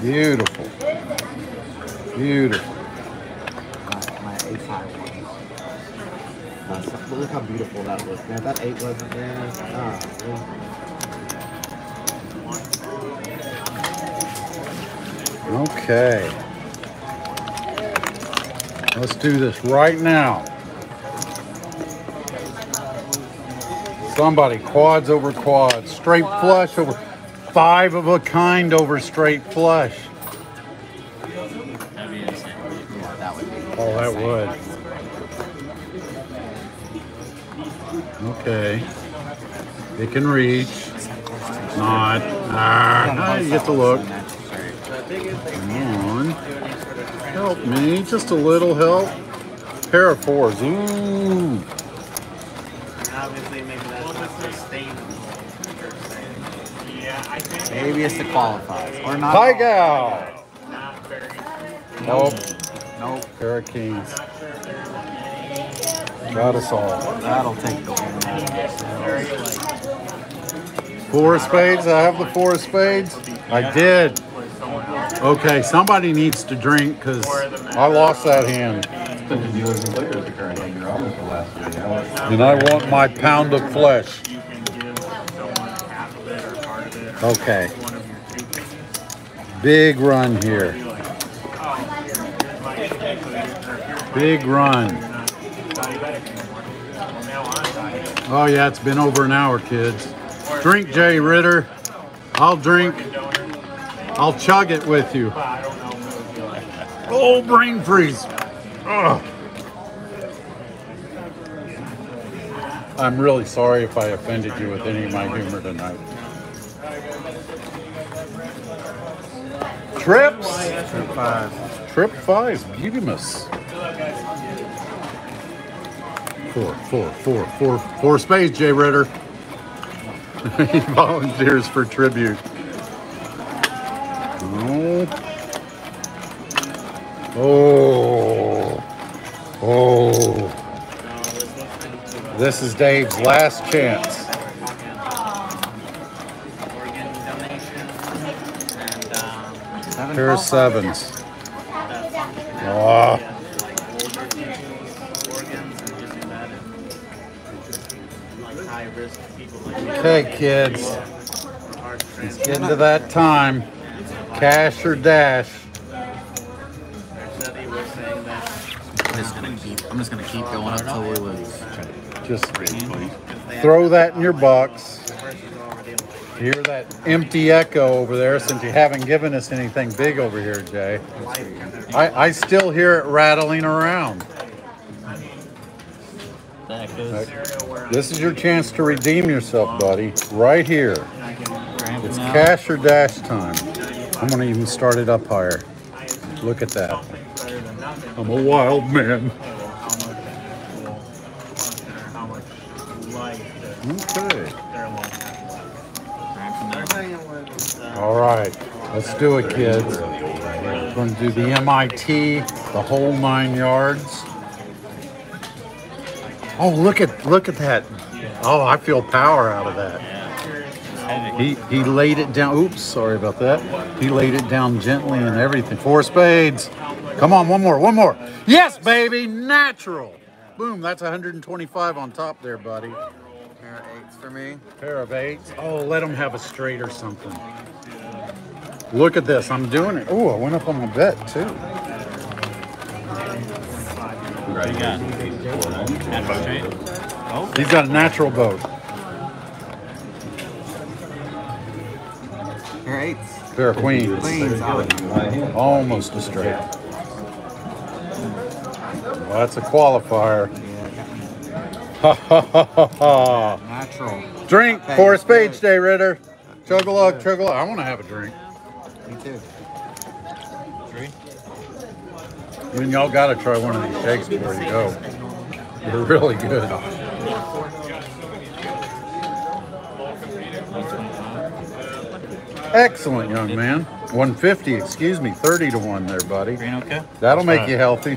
A: Beautiful. Beautiful.
E: My, my ace high one. But look how beautiful that was. Man, that eight wasn't there. Ah,
A: Okay. Let's do this right now. Somebody, quads over quads, straight quads. flush over, five of a kind over straight flush. Oh, that would. Okay. It can reach. Not. Ah, you get to look. Come on. Help me. Just a little help. Pair of fours.
E: Maybe it's the qualifiers. Or not.
A: Tiger.
F: not very.
A: Nope.
E: Nope.
A: Pair of kings. Got us all.
E: That'll take the win.
A: Four of spades. I have the four of spades. I did. Okay, somebody needs to drink because I lost that hand. And I want my pound of flesh.
F: You can give someone half of it or part of it.
A: Okay. Big run here. Big run. Oh yeah, it's been over an hour, kids. Drink, Jay Ritter. I'll drink. I'll chug it with you. Oh, brain freeze. Ugh. I'm really sorry if I offended you with any of my humor tonight. Trips.
E: Trip five.
A: Trip five, beautimus. Four, four, four, four, four spades, Jay Ritter. he volunteers for tribute. Oh. Oh. Oh. This is Dave's last chance.
E: Risk people like me.
A: Okay, kids.
E: Heart
A: It's getting to that time. Cash or dash.
E: Their study was saying that I'm just gonna keep I'm just gonna keep going up till we lose.
A: Just throw that in your box.
E: The person's already like
A: Hear that empty echo over there since you haven't given us anything big over here, Jay. I, I still hear it rattling around. This is your chance to redeem yourself, buddy. Right here. It's cash or dash time. I'm gonna even start it up higher. Look at that.
F: Better than nothing.
A: I'm a wild man. Let's do it, kids. We're going to do the MIT, the whole nine yards. Oh, look at look at that. Oh, I feel power out of that. He he laid it down. Oops, sorry about that. He laid it down gently and everything. Four spades. Come on, one more, one more. Yes, baby, natural. Boom, that's 125 on top there, buddy.
E: pair of eights for me.
A: Pair of eights. Oh, let him have a straight or something. Look at this. I'm doing it. Oh, I went up on my bet too. He's got a natural boat.
E: Pair of eights.
A: Pair of queens.
E: Queens. Oh,
A: Almost a straight. Well, that's a qualifier. Ha ha ha ha ha.
E: natural.
A: Drink four spades, Jay Ritter. Chug a lug, chug a lug. I want to have a drink.
E: Me too.
A: I mean, y'all got to try one of these shakes before you go. They're really good. Excellent, young man. 150, excuse me, 30 to 1 there, buddy.
G: Green okay?
A: That'll make uh, you healthy.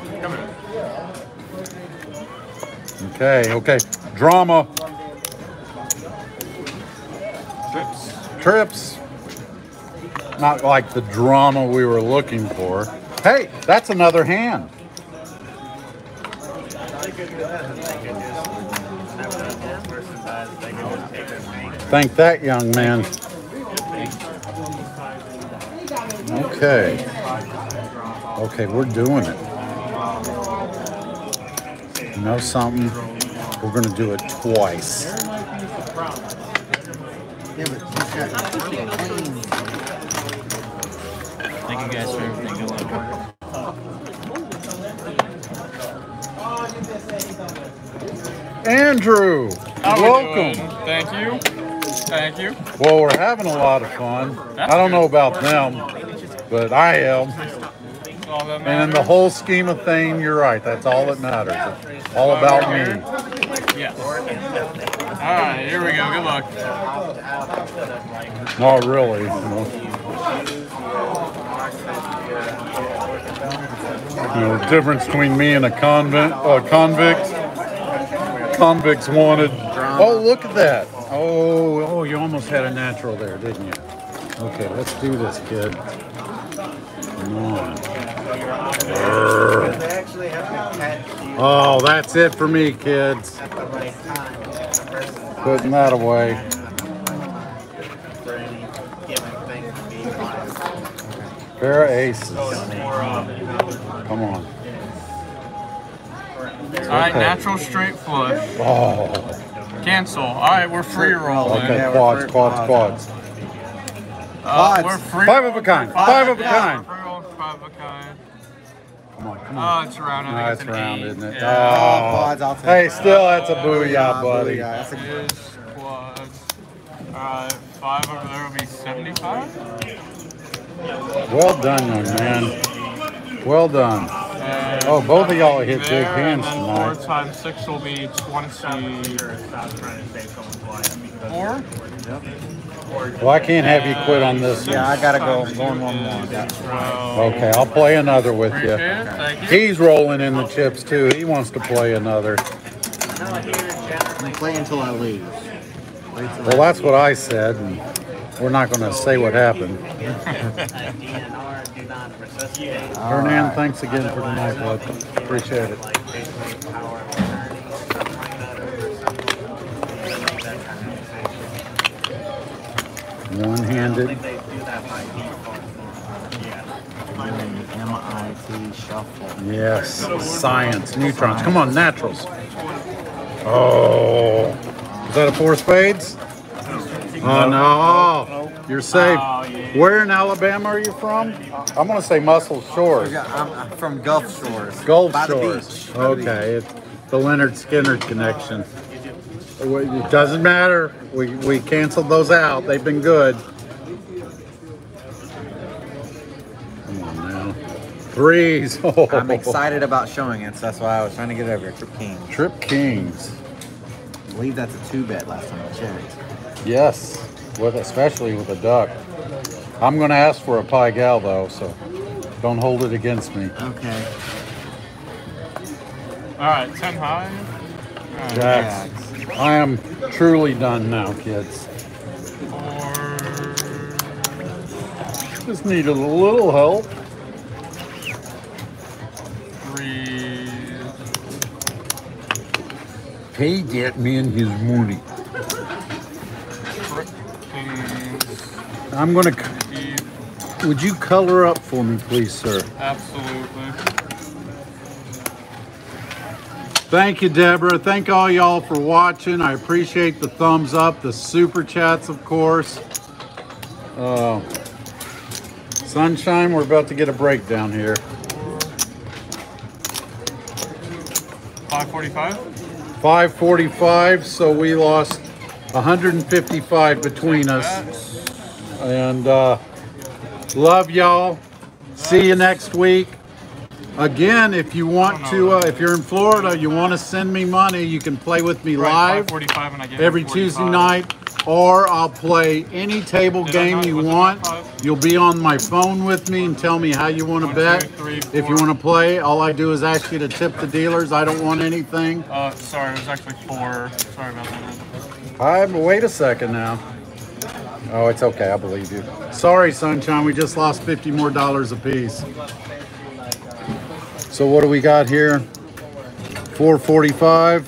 A: Okay, okay. Drama.
G: Trips.
A: Trips. Not like the drama we were looking for. Hey, that's another hand. Thank that young man. Okay. Okay, we're doing it. You know something? We're gonna do it twice.
E: Yeah, but
G: you guys for everything. Good luck.
A: Andrew,
G: How we
A: welcome.
G: doing? Thank you. Thank you.
A: Well, we're having a lot of fun. I don't know about them, but I am.
G: That's
A: And in the whole scheme of thing, you're right. That's all that matters. It's all about me.
G: Yes. All right, here we go. Good luck.
A: Not really. You know. You know, the difference between me and a convent, convict. Convicts wanted. Oh, look at that. Oh, oh, you almost had a natural there, didn't you? Okay, let's do this, kid. Come on.
E: You
A: Oh, that's it for me, kids. Putting that away.
E: For any given thing to be like.
A: Pair of aces.
F: Um,
A: Come on.
G: All right,
A: Okay.
G: natural straight flush.
A: Oh,
G: Cancel. All right, we're free rolling.
A: okay.
E: Yeah,
A: Quads,
E: free-
A: quads, quads.
G: Uh,
E: Quads.
G: we're free
A: Five of a kind. Five of a kind.
G: Free five of a kind.
A: Come on, come on.
G: Oh, it's round.
A: No, it's
G: it's
A: round,
G: eight.
A: isn't it?
G: Yeah.
E: Oh, quads, I'll take
A: Hey, still, that's a booyah, buddy.
E: Booyah, That's a
G: It is quads. Alright, five over there will be 75.
A: Well done, young man. Well done.
G: And
A: Oh, both of y'all hit
G: there,
A: big hands
G: and then four times six will be 24.
F: stop trying to save someone's life because
A: Well, I can't have you quit on this
E: Yeah. I gotta go.
G: Times
E: Going one more.
G: is
A: Okay, I'll play another with you.
G: it. You.
A: He's rolling in the chips too. He wants to play another.
E: I'm play until I leave.
A: Well, that's what I said, and we're not going to say what happened. Hernan, thanks again for tonight, bud. Appreciate it. One-handed.
E: MIT shuffle.
A: Yes, science, neutrons. Come on, naturals. Oh, is that a four spades? Oh no, you're safe. Oh, Where in Alabama are you from? I'm gonna say Muscle Shoals,
E: I'm, I'm from Gulf Shores.
A: Gulf
E: By the
A: Shores.
E: beach. By the beach.
A: Okay, it's the Lynyrd Skynyrd connection. It doesn't matter. We we canceled those out. They've been good. Come on now, threes.
E: I'm excited about showing it, so that's why I was trying to get over here. Trip King.
A: Trip Kings.
E: I believe that's a two bet last time I checked.
A: Yes, with especially with a duck. I'm going to ask for a Pai Gow though, so don't hold it against me.
E: Okay.
G: Alright, 10 high. Alright,
A: Jacks. I am truly done now, kids.
G: four.
A: Just needed a little help.
G: Three.
A: He get me in his money.
G: Trip kings.
A: I'm going to. Would you color up for me, please, sir?
G: Absolutely.
A: Thank you, Deborah. Thank all y'all for watching. I appreciate the thumbs up, the super chats, of course. Uh, sunshine, we're about to get a breakdown here.
G: 545.
A: 545, so we lost 155 between us. And uh, love y'all. See you next week. Again, if you want to, uh, if you're in Florida, you want to send me money, you can play with me live
G: 545 and I get
A: every Tuesday night, or I'll play any table game you want. You'll be on my phone with me and tell me how you want to bet. If you want to play, all I do is ask you to tip the dealers. I don't want anything.
G: Uh, sorry, it was actually four. Sorry about that.
A: I wait a second now. Oh, it's okay. I believe you. Sorry, sunshine. We just lost 50 more dollars apiece. So what do we got here? 445.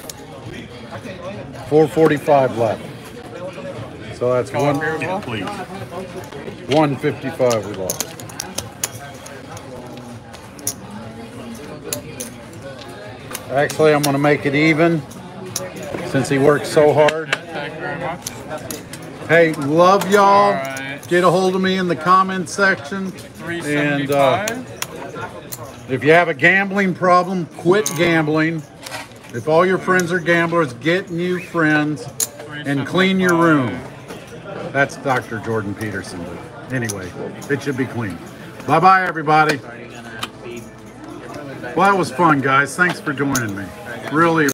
A: 445 left. So that's
G: Go
A: one,
G: up here as well.
F: please.
A: 155 we lost. Actually, I'm going to make it even since he worked so hard.
G: Thank you very much.
A: Hey, love y'all.
G: Alright.
A: Get a hold of me in the comment section. And uh, if you have a gambling problem, quit gambling. If all your friends are gamblers, get new friends and clean your room. That's Dr. Jordan Peterson. But anyway, it should be clean. Bye bye, everybody. Well, that was fun, guys. Thanks for joining me. Really.